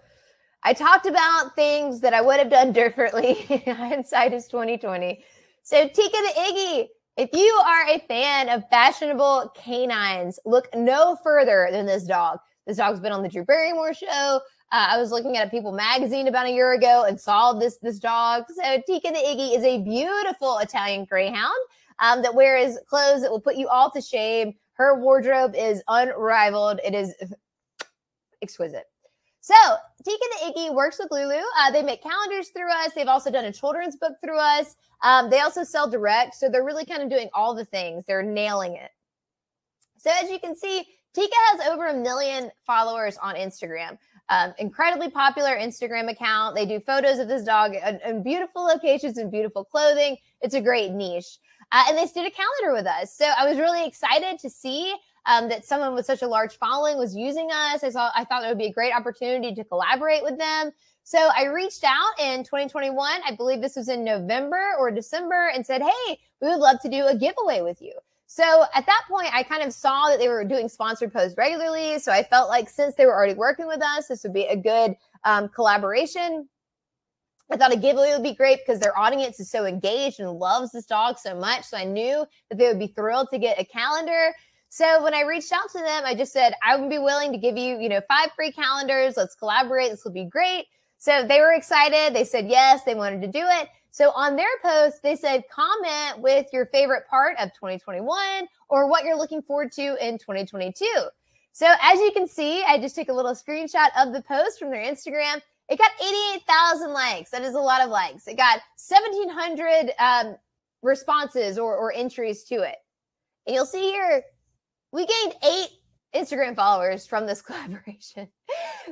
I talked about things that I would have done differently. Hindsight is 2020. So Tika the Iggy, if you are a fan of fashionable canines, look no further than this dog. This dog's been on the Drew Barrymore show. Uh, I was looking at a People magazine about a year ago and saw this this dog. So Tika the Iggy is a beautiful Italian Greyhound um, that wears clothes that will put you all to shame. Her wardrobe is unrivaled. It is exquisite. So Tika the Iggy works with Lulu. Uh, they make calendars through us. They've also done a children's book through us. Um, they also sell direct, so they're really kind of doing all the things. They're nailing it. So as you can see, Tika has over a million followers on Instagram. Um, incredibly popular Instagram account. They do photos of this dog in, in beautiful locations and beautiful clothing. It's a great niche. Uh, and they did a calendar with us. So I was really excited to see um, that someone with such a large following was using us. I saw, I thought it would be a great opportunity to collaborate with them. So I reached out in 2021. I believe this was in November or December and said, Hey, we would love to do a giveaway with you. So at that point, I kind of saw that they were doing sponsored posts regularly. So I felt like since they were already working with us, this would be a good um, collaboration. I thought a giveaway would be great because their audience is so engaged and loves this dog so much. So I knew that they would be thrilled to get a calendar. So when I reached out to them, I just said, I would be willing to give you, you know, five free calendars. Let's collaborate. This will be great. So they were excited. They said yes, they wanted to do it. So on their post, they said comment with your favorite part of 2021 or what you're looking forward to in 2022. So as you can see, I just took a little screenshot of the post from their Instagram. It got 88,000 likes. That is a lot of likes. It got 1,700 um, responses or, or entries to it. And you'll see here, we gained eight Instagram followers from this collaboration.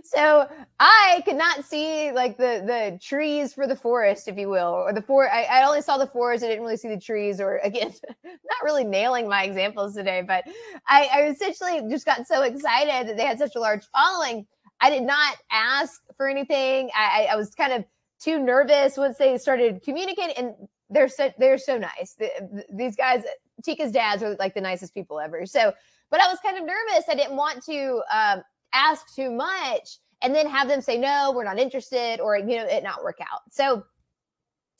so I could not see like the the trees for the forest, if you will, or the for. I, I only saw the forest. I didn't really see the trees. Or again, not really nailing my examples today, but I, I essentially just got so excited that they had such a large following. I did not ask for anything. I, I was kind of too nervous once they started communicating, and they're so they're so nice. The, these guys, Tika's dads are like the nicest people ever. So but I was kind of nervous. I didn't want to um, ask too much and then have them say, no, we're not interested or, you know, it not work out. So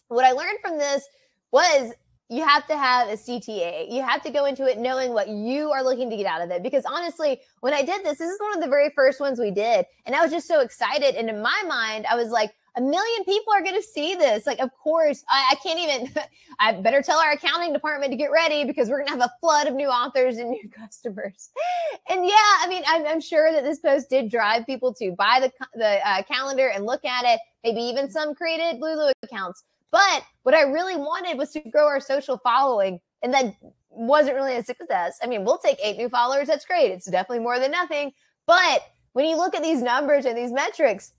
what I learned from this was you have to have a CTA. You have to go into it knowing what you are looking to get out of it. Because honestly, when I did this, this is one of the very first ones we did. And I was just so excited. And in my mind, I was like, a million people are going to see this. Like, of course, I, I, can't even, I better tell our accounting department to get ready because we're going to have a flood of new authors and new customers. And yeah, I mean, I'm, I'm sure that this post did drive people to buy the, the uh, calendar and look at it. Maybe even some created Lulu accounts. But what I really wanted was to grow our social following. And that wasn't really a success. I mean, we'll take eight new followers. That's great. It's definitely more than nothing. But when you look at these numbers and these metrics,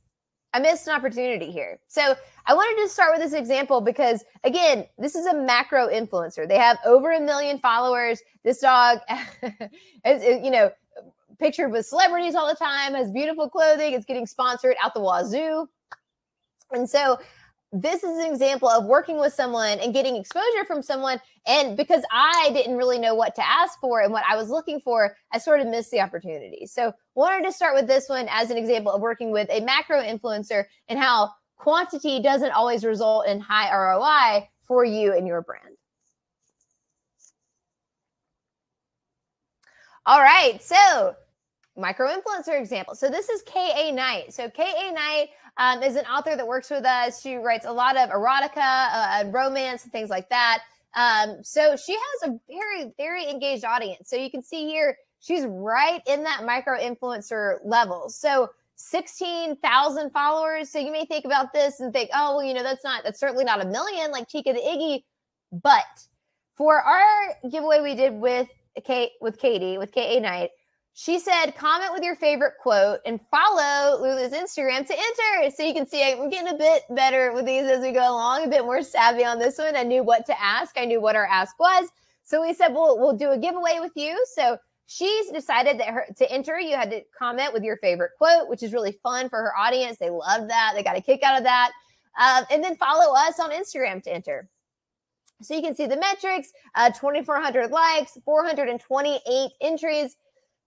I missed an opportunity here. So I wanted to start with this example because, again, this is a macro influencer. They have over a million followers. This dog is, you know, pictured with celebrities all the time, has beautiful clothing, it's getting sponsored out the wazoo. And so this is an example of working with someone and getting exposure from someone. And because I didn't really know what to ask for and what I was looking for, I sort of missed the opportunity. So, wanted to start with this one as an example of working with a macro influencer and how quantity doesn't always result in high ROI for you and your brand. All right. So, micro influencer example. So, this is K.A. Knight. So, K.A. Knight um, is an author that works with us. She writes a lot of erotica uh, and romance and things like that. Um, so she has a very, very engaged audience. So you can see here, she's right in that micro influencer level. So 16,000 followers. So you may think about this and think, oh, well, you know, that's not, that's certainly not a million like Tika the Iggy. But for our giveaway we did with Kate, with Katie, with KA Knight, she said, comment with your favorite quote and follow Lulu's Instagram to enter. So you can see I'm getting a bit better with these as we go along, a bit more savvy on this one. I knew what to ask. I knew what our ask was. So we said, well, we'll do a giveaway with you. So she's decided that her to enter, you had to comment with your favorite quote, which is really fun for her audience. They love that. They got a kick out of that. Um, and then follow us on Instagram to enter. So you can see the metrics, uh, 2,400 likes, 428 entries.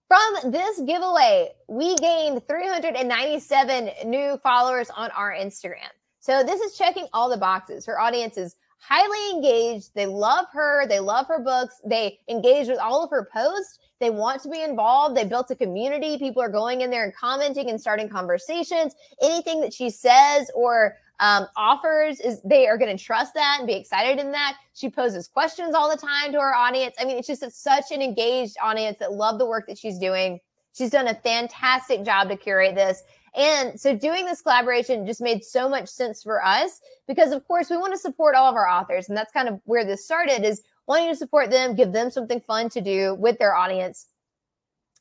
From this giveaway, we gained 397 new followers on our Instagram. So this is checking all the boxes. Her audience is highly engaged. They love her. They love her books. They engage with all of her posts. They want to be involved. They built a community. People are going in there and commenting and starting conversations. Anything that she says or um, offers is they are going to trust that and be excited in that. She poses questions all the time to her audience. I mean, it's just a, such an engaged audience that love the work that she's doing. She's done a fantastic job to curate this. And so doing this collaboration just made so much sense for us because of course we want to support all of our authors. And that's kind of where this started is wanting to support them, give them something fun to do with their audience.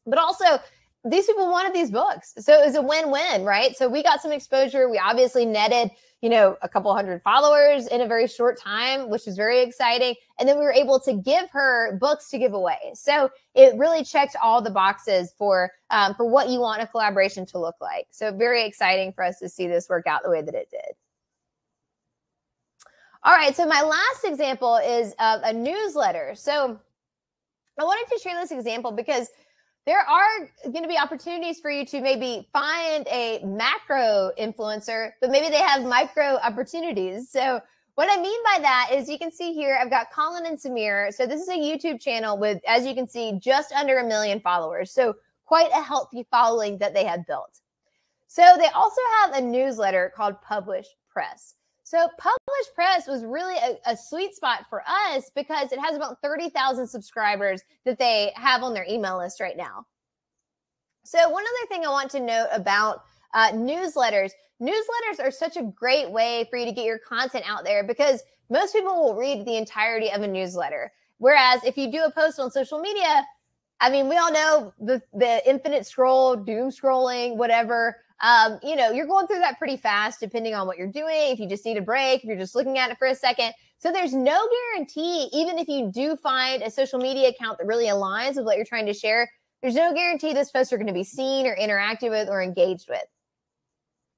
But also these people wanted these books. So it was a win-win, right? So we got some exposure. We obviously netted, you know, a couple hundred followers in a very short time, which is very exciting. And then we were able to give her books to give away. So it really checked all the boxes for um, for what you want a collaboration to look like. So very exciting for us to see this work out the way that it did. All right. So my last example is uh, a newsletter. So I wanted to share this example because – there are going to be opportunities for you to maybe find a macro influencer, but maybe they have micro opportunities. So what I mean by that is you can see here, I've got Colin and Samir. So this is a YouTube channel with, as you can see, just under a million followers. So quite a healthy following that they have built. So they also have a newsletter called Publish Press. So Publish Press was really a, a, sweet spot for us because it has about 30,000 subscribers that they have on their email list right now. So one other thing I want to note about uh, newsletters, newsletters are such a great way for you to get your content out there because most people will read the entirety of a newsletter. Whereas if you do a post on social media, I mean, we all know the, the infinite scroll, doom scrolling, whatever um, you know, you're going through that pretty fast depending on what you're doing. If you just need a break, if you're just looking at it for a second. So there's no guarantee, even if you do find a social media account that really aligns with what you're trying to share, there's no guarantee those posts are going to be seen or interacted with or engaged with.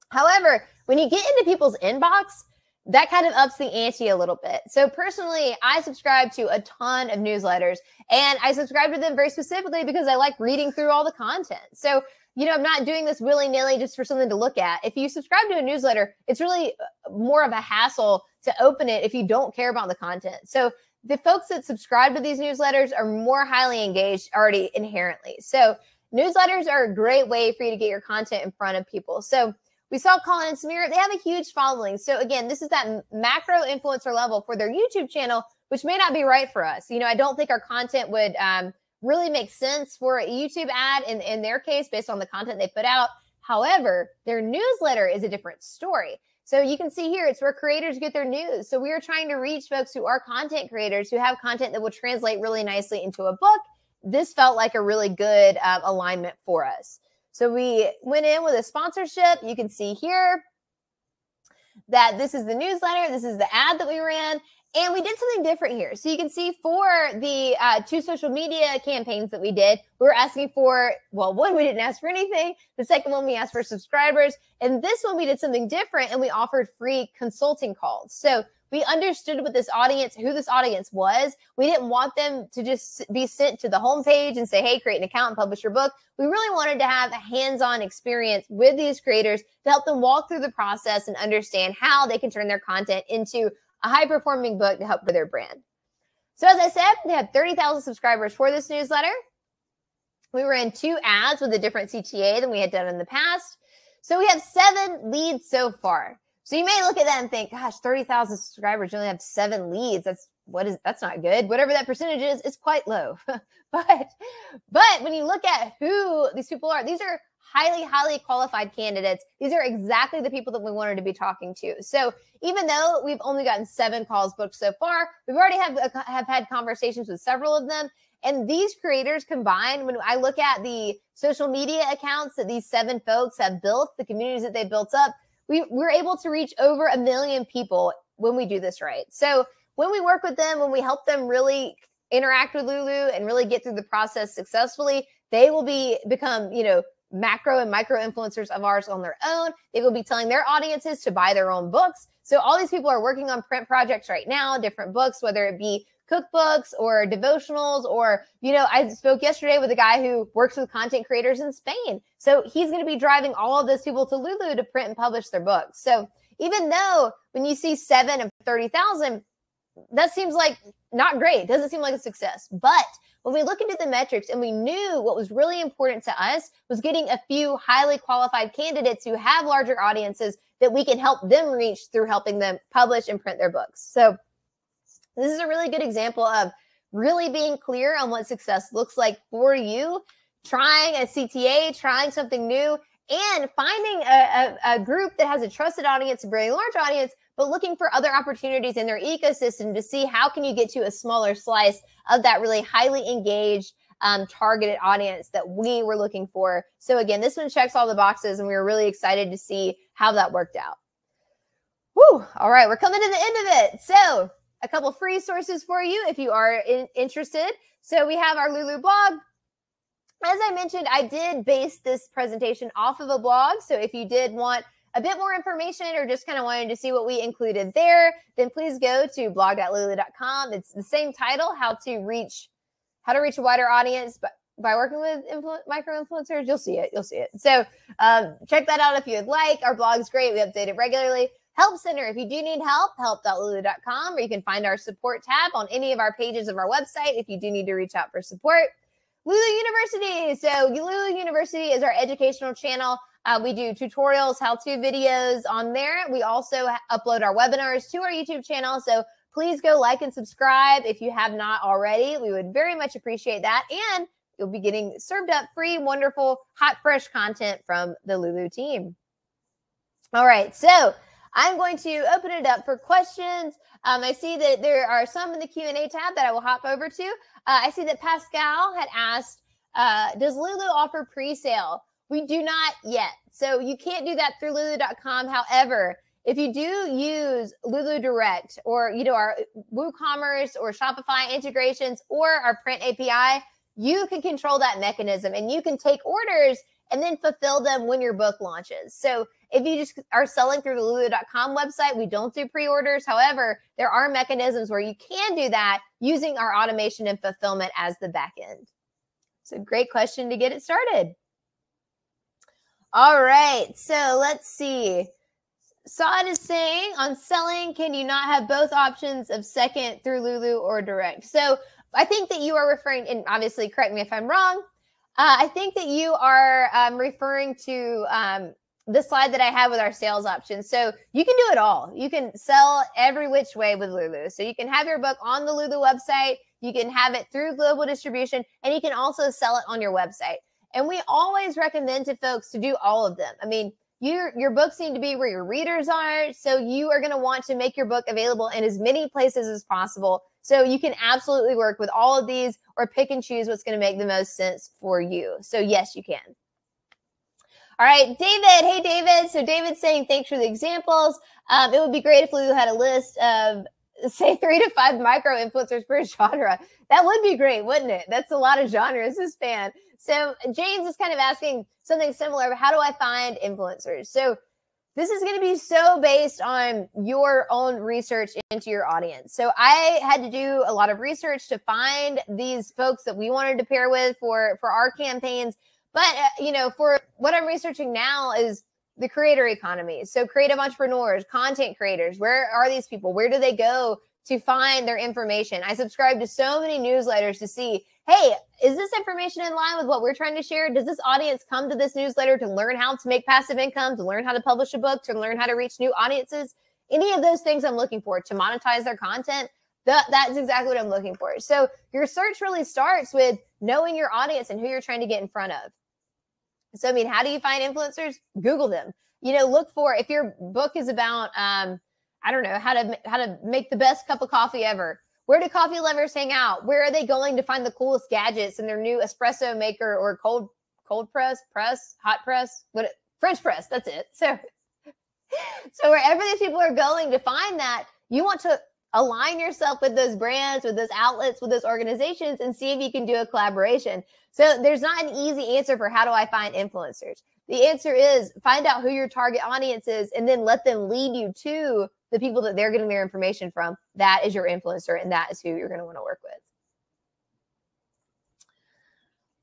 However, when you get into people's inbox, that kind of ups the ante a little bit. So personally, I subscribe to a ton of newsletters and I subscribe to them very specifically because I like reading through all the content. So you know, I'm not doing this willy nilly just for something to look at. If you subscribe to a newsletter, it's really uh, more of a hassle to open it if you don't care about the content. So the folks that subscribe to these newsletters are more highly engaged already inherently. So newsletters are a great way for you to get your content in front of people. So we saw Colin and Samir, they have a huge following. So again, this is that macro influencer level for their YouTube channel, which may not be right for us. You know, I don't think our content would um, really makes sense for a YouTube ad in, in their case based on the content they put out. However, their newsletter is a different story. So you can see here, it's where creators get their news. So we are trying to reach folks who are content creators who have content that will translate really nicely into a book. This felt like a really good uh, alignment for us. So we went in with a sponsorship. You can see here that this is the newsletter. This is the ad that we ran. And we did something different here. So you can see for the uh, two social media campaigns that we did, we were asking for, well, one, we didn't ask for anything. The second one, we asked for subscribers. And this one, we did something different and we offered free consulting calls. So we understood what this audience, who this audience was. We didn't want them to just be sent to the homepage and say, hey, create an account and publish your book. We really wanted to have a hands on experience with these creators to help them walk through the process and understand how they can turn their content into a high performing book to help for their brand. So, as I said, they had 30,000 subscribers for this newsletter. We ran two ads with a different CTA than we had done in the past. So, we have seven leads so far. So, you may look at that and think, gosh, 30,000 subscribers, you only have seven leads. That's what is that's not good. Whatever that percentage is, it's quite low. but but when you look at who these people are, these are highly, highly qualified candidates. These are exactly the people that we wanted to be talking to. So even though we've only gotten seven calls booked so far, we've already have, uh, have had conversations with several of them. And these creators combined, when I look at the social media accounts that these seven folks have built, the communities that they built up, we, we're able to reach over a million people when we do this right. So when we work with them, when we help them really interact with Lulu and really get through the process successfully, they will be become, you know, macro and micro influencers of ours on their own. They will be telling their audiences to buy their own books. So all these people are working on print projects right now, different books, whether it be cookbooks or devotionals or you know i spoke yesterday with a guy who works with content creators in spain so he's going to be driving all of those people to lulu to print and publish their books so even though when you see seven of 30000 that seems like not great doesn't seem like a success but when we look into the metrics and we knew what was really important to us was getting a few highly qualified candidates who have larger audiences that we can help them reach through helping them publish and print their books. So this is a really good example of really being clear on what success looks like for you, trying a CTA, trying something new, and finding a, a, a, group that has a trusted audience, a very large audience, but looking for other opportunities in their ecosystem to see how can you get to a smaller slice of that really highly engaged um, targeted audience that we were looking for. So again, this one checks all the boxes, and we were really excited to see how that worked out. Whew. All right, we're coming to the end of it. So a couple free sources for you if you are in, interested. So we have our Lulu blog. As I mentioned, I did base this presentation off of a blog. So if you did want a bit more information or just kind of wanted to see what we included there, then please go to blog.lulu.com. It's the same title, how to reach how to reach a wider audience but by working with influ- micro influencers. You'll see it. You'll see it. So um, check that out if you'd like. Our blog's great. We update it regularly. Help Center. If you do need help, help.lulu.com, or you can find our support tab on any of our pages of our website if you do need to reach out for support. Lulu University. So, Lulu University is our educational channel. Uh, we do tutorials, how to videos on there. We also upload our webinars to our YouTube channel. So, please go like and subscribe if you have not already. We would very much appreciate that. And you'll be getting served up free, wonderful, hot, fresh content from the Lulu team. All right. So, I'm going to open it up for questions. Um, I see that there are some in the Q&A tab that I will hop over to. Uh, I see that Pascal had asked, uh, does Lulu offer pre-sale? We do not yet. So you can't do that through lulu.com. However, if you do use Lulu Direct or you know our WooCommerce or Shopify integrations or our print API, you can control that mechanism and you can take orders and then fulfill them when your book launches. So if you just are selling through the lulu.com website, we don't do pre-orders. However, there are mechanisms where you can do that using our automation and fulfillment as the back end. So great question to get it started. All right, so let's see. Saad is saying on selling, can you not have both options of second through Lulu or direct? So I think that you are referring, and obviously correct me if I'm wrong. Uh, I think that you are um, referring to um, the slide that I have with our sales options. So you can do it all. You can sell every which way with Lulu. So you can have your book on the Lulu website, you can have it through global distribution, and you can also sell it on your website. And we always recommend to folks to do all of them. I mean, your your books need to be where your readers are, so you are going to want to make your book available in as many places as possible. So you can absolutely work with all of these or pick and choose what's going to make the most sense for you. So yes, you can. All right, David. Hey, David. So David's saying thanks for the examples. Um, it would be great if Lulu had a list of say three to five micro influencers per genre. That would be great, wouldn't it? That's a lot of genres to span. So James is kind of asking something similar. How do I find influencers? So this is going to be so based on your own research into your audience. So I had to do a lot of research to find these folks that we wanted to pair with for for our campaigns. But uh, you know, for what I'm researching now is the creator economy. So creative entrepreneurs, content creators, where are these people? Where do they go to find their information? I subscribe to so many newsletters to see, hey, is this information in line with what we're trying to share? Does this audience come to this newsletter to learn how to make passive income, to learn how to publish a book, to learn how to reach new audiences? Any of those things I'm looking for to monetize their content. That, that's exactly what I'm looking for. So your search really starts with knowing your audience and who you're trying to get in front of. So, I mean, how do you find influencers? Google them. You know, look for if your book is about, um, I don't know, how to how to make the best cup of coffee ever. Where do coffee lovers hang out? Where are they going to find the coolest gadgets in their new espresso maker or cold cold press, press, hot press, what French press? That's it. So, so wherever these people are going to find that, you want to align yourself with those brands, with those outlets, with those organizations, and see if you can do a collaboration. So there's not an easy answer for how do I find influencers. The answer is find out who your target audience is and then let them lead you to the people that they're getting their information from, that is your influencer and that is who you're going to want to work with.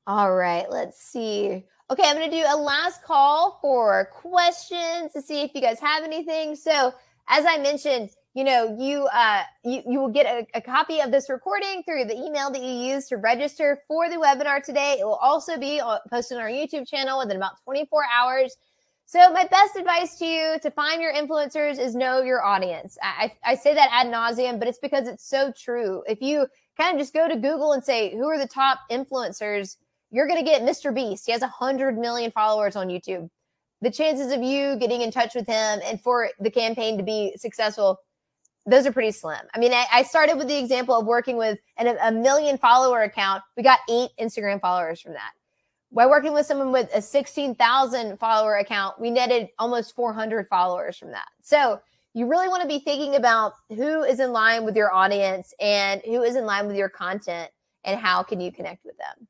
All right, let's see. Okay, I'm going to do a last call for questions to see if you guys have anything. So, as I mentioned, you know, you uh, you you will get a, a, copy of this recording through the email that you use to register for the webinar today. It will also be posted on our YouTube channel within about 24 hours. So, my best advice to you to find your influencers is know your audience. I, I say that ad nauseum, but it's because it's so true. If you kind of just go to Google and say, who are the top influencers? you're going to get Mr. Beast. He has 100 million followers on YouTube. The chances of you getting in touch with him and for the campaign to be successful, those are pretty slim. I mean, I, I started with the example of working with an, a million follower account. We got eight Instagram followers from that. By working with someone with a 16,000 follower account, we netted almost 400 followers from that. So you really want to be thinking about who is in line with your audience and who is in line with your content and how can you connect with them.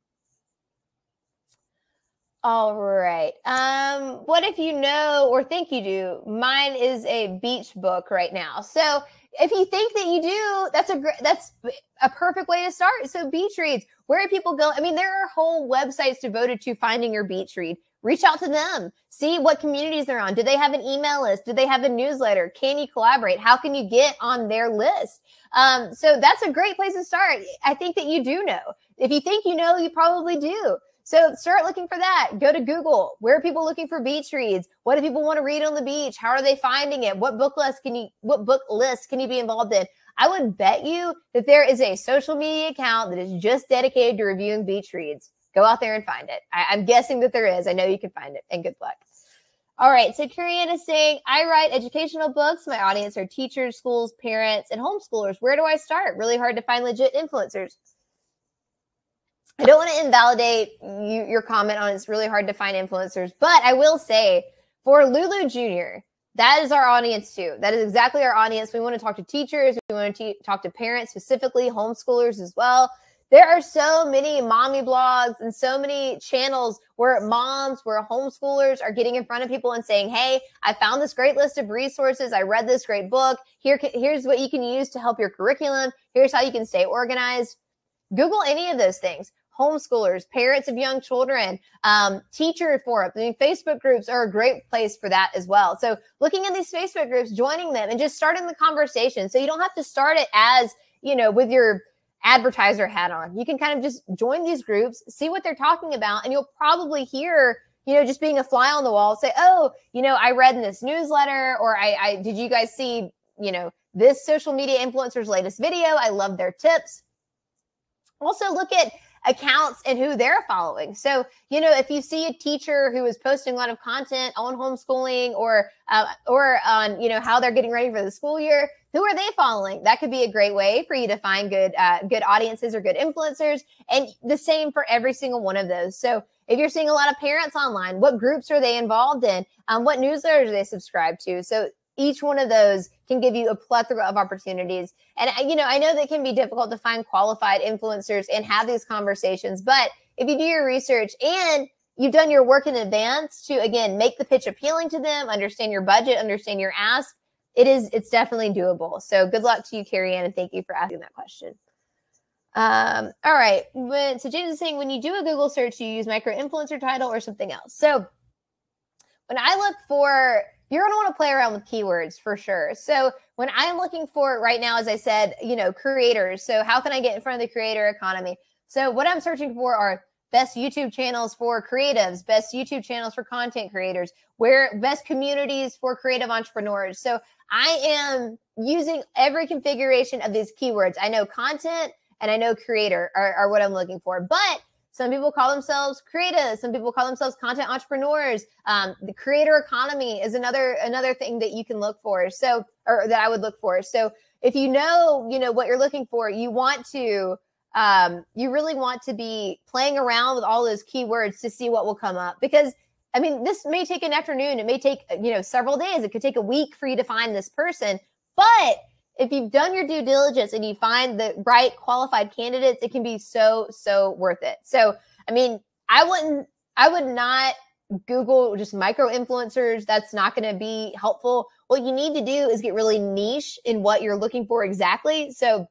All right. Um, what if you know or think you do? Mine is a beach book right now. So if you think that you do, that's a great, that's a perfect way to start. So beach reads, where do people go? I mean, there are whole websites devoted to finding your beach read. Reach out to them. See what communities they're on. Do they have an email list? Do they have a newsletter? Can you collaborate? How can you get on their list? Um, so that's a great place to start. I think that you do know. If you think you know, you probably do. So start looking for that. Go to Google. Where are people looking for beach reads? What do people want to read on the beach? How are they finding it? What book list can you what book list can you be involved in? I would bet you that there is a social media account that is just dedicated to reviewing beach reads. Go out there and find it. I, am guessing that there is. I know you can find it. And good luck. All right. So Kurian is saying, I write educational books. My audience are teachers, schools, parents, and homeschoolers. Where do I start? Really hard to find legit influencers. I don't want to invalidate you, your comment on it's really hard to find influencers, but I will say for Lulu Jr., that is our audience too. That is exactly our audience. We want to talk to teachers. We want to talk to parents, specifically homeschoolers as well. There are so many mommy blogs and so many channels where moms, where homeschoolers are getting in front of people and saying, Hey, I found this great list of resources. I read this great book. Here, here's what you can use to help your curriculum. Here's how you can stay organized. Google any of those things homeschoolers, parents of young children, um, teacher forums. I mean, Facebook groups are a great place for that as well. So looking at these Facebook groups, joining them and just starting the conversation. So you don't have to start it as, you know, with your advertiser hat on. You can kind of just join these groups, see what they're talking about, and you'll probably hear you know, just being a fly on the wall, say, oh, you know, I read in this newsletter, or I, I did you guys see, you know, this social media influencer's latest video? I love their tips. Also, look at accounts and who they're following. So, you know, if you see a teacher who is posting a lot of content on homeschooling or uh, or on you know how they're getting ready for the school year, who are they following? That could be a great way for you to find good uh, good audiences or good influencers, and the same for every single one of those. So. If you're seeing a lot of parents online, what groups are they involved in? Um, what newsletters do they subscribe to? So each one of those can give you a plethora of opportunities. And, you know, I know that can be difficult to find qualified influencers and have these conversations, but if you do your research and you've done your work in advance to, again, make the pitch appealing to them, understand your budget, understand your ask, it is, it's definitely doable. So good luck to you, Carrie Ann, and thank you for asking that question. Um, all right. When, so James is saying when you do a Google search, you use micro influencer title or something else. So when I look for you're going to want to play around with keywords for sure. So when I'm looking for right now, as I said, you know, creators. So how can I get in front of the creator economy? So what I'm searching for are best YouTube channels for creatives, best YouTube channels for content creators, where best communities for creative entrepreneurs. So I am using every configuration of these keywords. I know content and I know creator are, are what I'm looking for, but some people call themselves creatives. Some people call themselves content entrepreneurs. Um, the creator economy is another another thing that you can look for. So, or that I would look for. So, if you know, you know what you're looking for, you want to, um, you really want to be playing around with all those keywords to see what will come up. Because, I mean, this may take an afternoon. It may take you know several days. It could take a week for you to find this person, but if you've done your due diligence and you find the right qualified candidates, it can be so, so worth it. So, I mean, I wouldn't, I would not Google just micro influencers. That's not going to be helpful. what you need to do is get really niche in what you're looking for exactly. So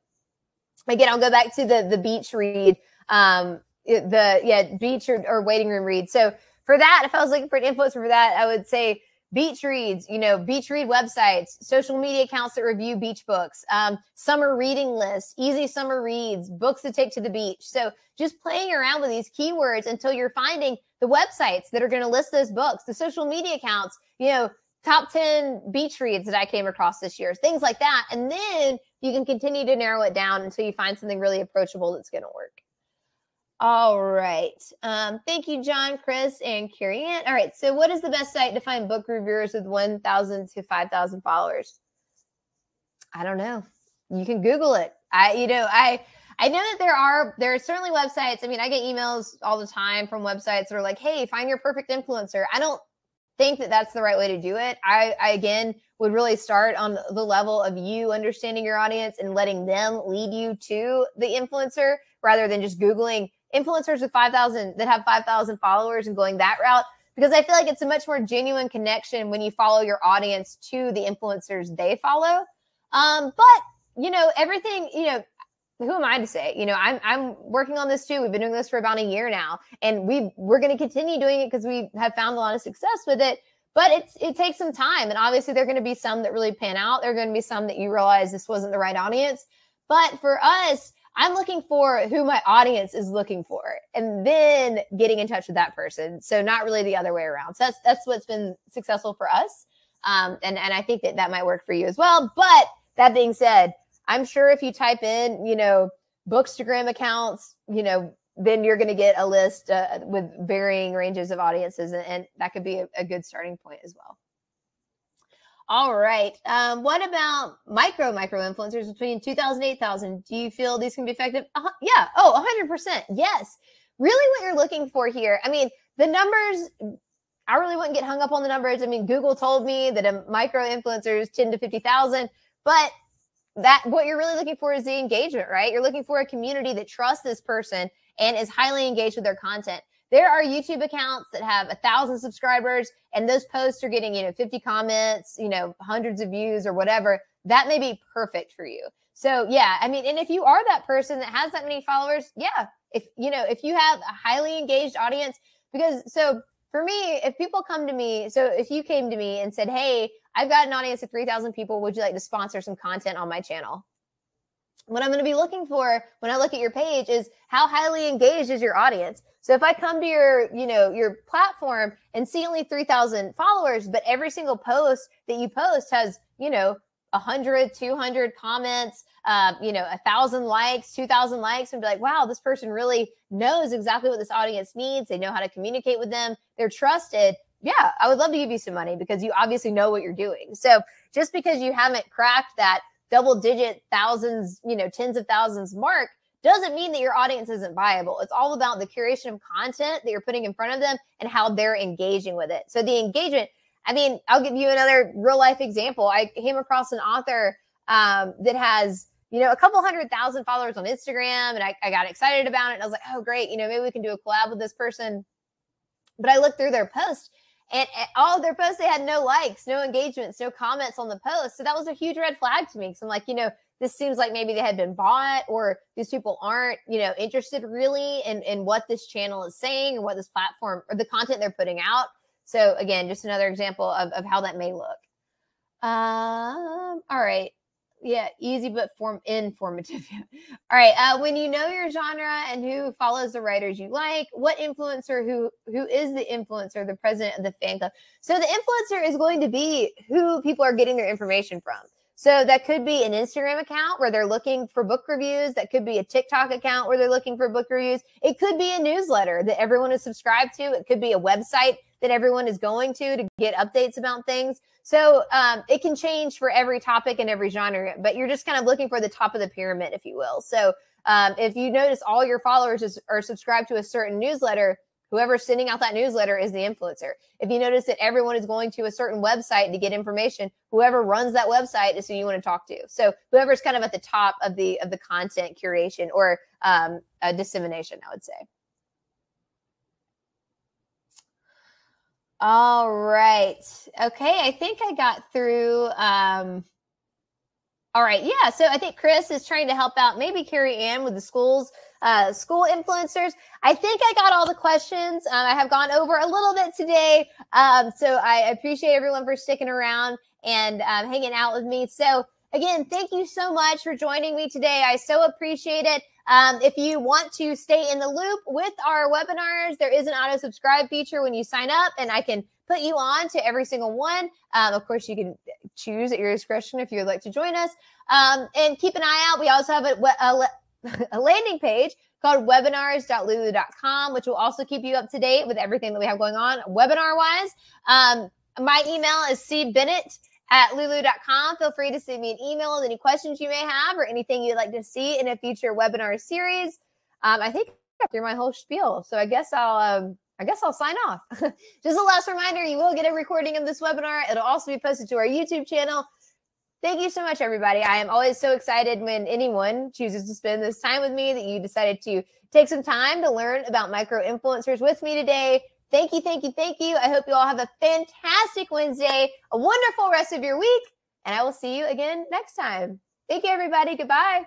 again, I'll go back to the the beach read, um, the yeah beach or, or waiting room read. So for that, if I was looking for an influencer for that, I would say beach reads, you know, beach read websites, social media accounts that review beach books, um, summer reading lists, easy summer reads, books to take to the beach. So just playing around with these keywords until you're finding the websites that are going to list those books, the social media accounts, you know, top 10 beach reads that I came across this year, things like that. And then you can continue to narrow it down until you find something really approachable that's going to work. All right. Um, thank you, John, Chris, and Carrie Ann. All right. So, what is the best site to find book reviewers with 1,000 to 5,000 followers? I don't know. You can Google it. I, you know, I, I know that there are there are certainly websites. I mean, I get emails all the time from websites that are like, "Hey, find your perfect influencer." I don't think that that's the right way to do it. I, I again would really start on the level of you understanding your audience and letting them lead you to the influencer rather than just googling influencers with 5,000 that have 5,000 followers and going that route because I feel like it's a much more genuine connection when you follow your audience to the influencers they follow. Um, but you know, everything, you know, who am I to say? You know, I'm I'm working on this too. We've been doing this for about a year now, and we we're going to continue doing it because we have found a lot of success with it. But it's it takes some time, and obviously there are going to be some that really pan out. There are going to be some that you realize this wasn't the right audience. But for us, I'm looking for who my audience is looking for, and then getting in touch with that person. So not really the other way around. So that's that's what's been successful for us, um, and and I think that that might work for you as well. But that being said I'm sure if you type in, you know, Bookstagram accounts, you know, then you're going to get a list uh, with varying ranges of audiences, and, and that could be a, a, good starting point as well. All right. Um, what about micro micro influencers between 2,000 8,000? Do you feel these can be effective? Uh, yeah. Oh, 100%. Yes. Really, what you're looking for here. I mean, the numbers. I really wouldn't get hung up on the numbers. I mean, Google told me that a micro influencer is 10 to 50,000, but that what you're really looking for is the engagement, right? You're looking for a community that trusts this person and is highly engaged with their content. There are YouTube accounts that have a thousand subscribers and those posts are getting, you know, 50 comments, you know, hundreds of views or whatever. That may be perfect for you. So yeah, I mean, and if you are that person that has that many followers, yeah, if you know, if you have a highly engaged audience, because so for me, if people come to me, so if you came to me and said, Hey, I've got an audience of 3,000 people, would you like to sponsor some content on my channel? What I'm going to be looking for when I look at your page is how highly engaged is your audience. So if I come to your, you know, your platform and see only 3,000 followers, but every single post that you post has, you know, 100, 200 comments, uh, you know, a thousand likes, 2,000 likes, and be like, wow, this person really knows exactly what this audience needs. They know how to communicate with them. They're trusted. Yeah, I would love to give you some money because you obviously know what you're doing. So just because you haven't cracked that double digit thousands, you know, tens of thousands mark doesn't mean that your audience isn't viable. It's all about the curation of content that you're putting in front of them and how they're engaging with it. So the engagement, I mean, I'll give you another real life example. I came across an author um, that has you know, a couple hundred thousand followers on Instagram. And I, I got excited about it. And I was like, oh, great. You know, maybe we can do a collab with this person. But I looked through their post and, and all their posts, they had no likes, no engagements, no comments on the post. So that was a huge red flag to me. Because I'm like, you know, this seems like maybe they had been bought or these people aren't, you know, interested really in, in what this channel is saying and what this platform or the content they're putting out. So again, just another example of, of how that may look. Um, all right yeah, easy but form informative. All right. Uh, when you know your genre and who follows the writers you like, what influencer who who is the influencer, the president of the fan club. So the influencer is going to be who people are getting their information from. So that could be an Instagram account where they're looking for book reviews. That could be a TikTok account where they're looking for book reviews. It could be a newsletter that everyone is subscribed to. It could be a website that everyone is going to to get updates about things. So um, it can change for every topic and every genre, but you're just kind of looking for the top of the pyramid, if you will. So um, if you notice all your followers is, are subscribed to a certain newsletter, whoever's sending out that newsletter is the influencer. If you notice that everyone is going to a certain website to get information, whoever runs that website is who you want to talk to. So whoever's kind of at the top of the of the content curation or um, dissemination, I would say. All right. Okay. I think I got through. Um, all right. Yeah. So I think Chris is trying to help out maybe Carrie Ann with the schools, uh, school influencers. I think I got all the questions. Um, I have gone over a little bit today. Um, so I appreciate everyone for sticking around and um, hanging out with me. So again, thank you so much for joining me today. I so appreciate it. Um, if you want to stay in the loop with our webinars, there is an auto subscribe feature when you sign up, and I can put you on to every single one. Um, of course, you can choose at your discretion if you would like to join us. Um, and keep an eye out. We also have a, a, a landing page called webinars.lulu.com, which will also keep you up to date with everything that we have going on webinar wise. Um, my email is cbennett at lulu.com. Feel free to send me an email with any questions you may have or anything you'd like to see in a future webinar series. Um, I think through my whole spiel. So I guess I'll um, I guess I'll sign off. Just a last reminder, you will get a recording of this webinar. It'll also be posted to our YouTube channel. Thank you so much, everybody. I am always so excited when anyone chooses to spend this time with me that you decided to take some time to learn about micro influencers with me today. Thank you, thank you, thank you. I hope you all have a fantastic Wednesday, a wonderful rest of your week, and I will see you again next time. Thank you, everybody. Goodbye.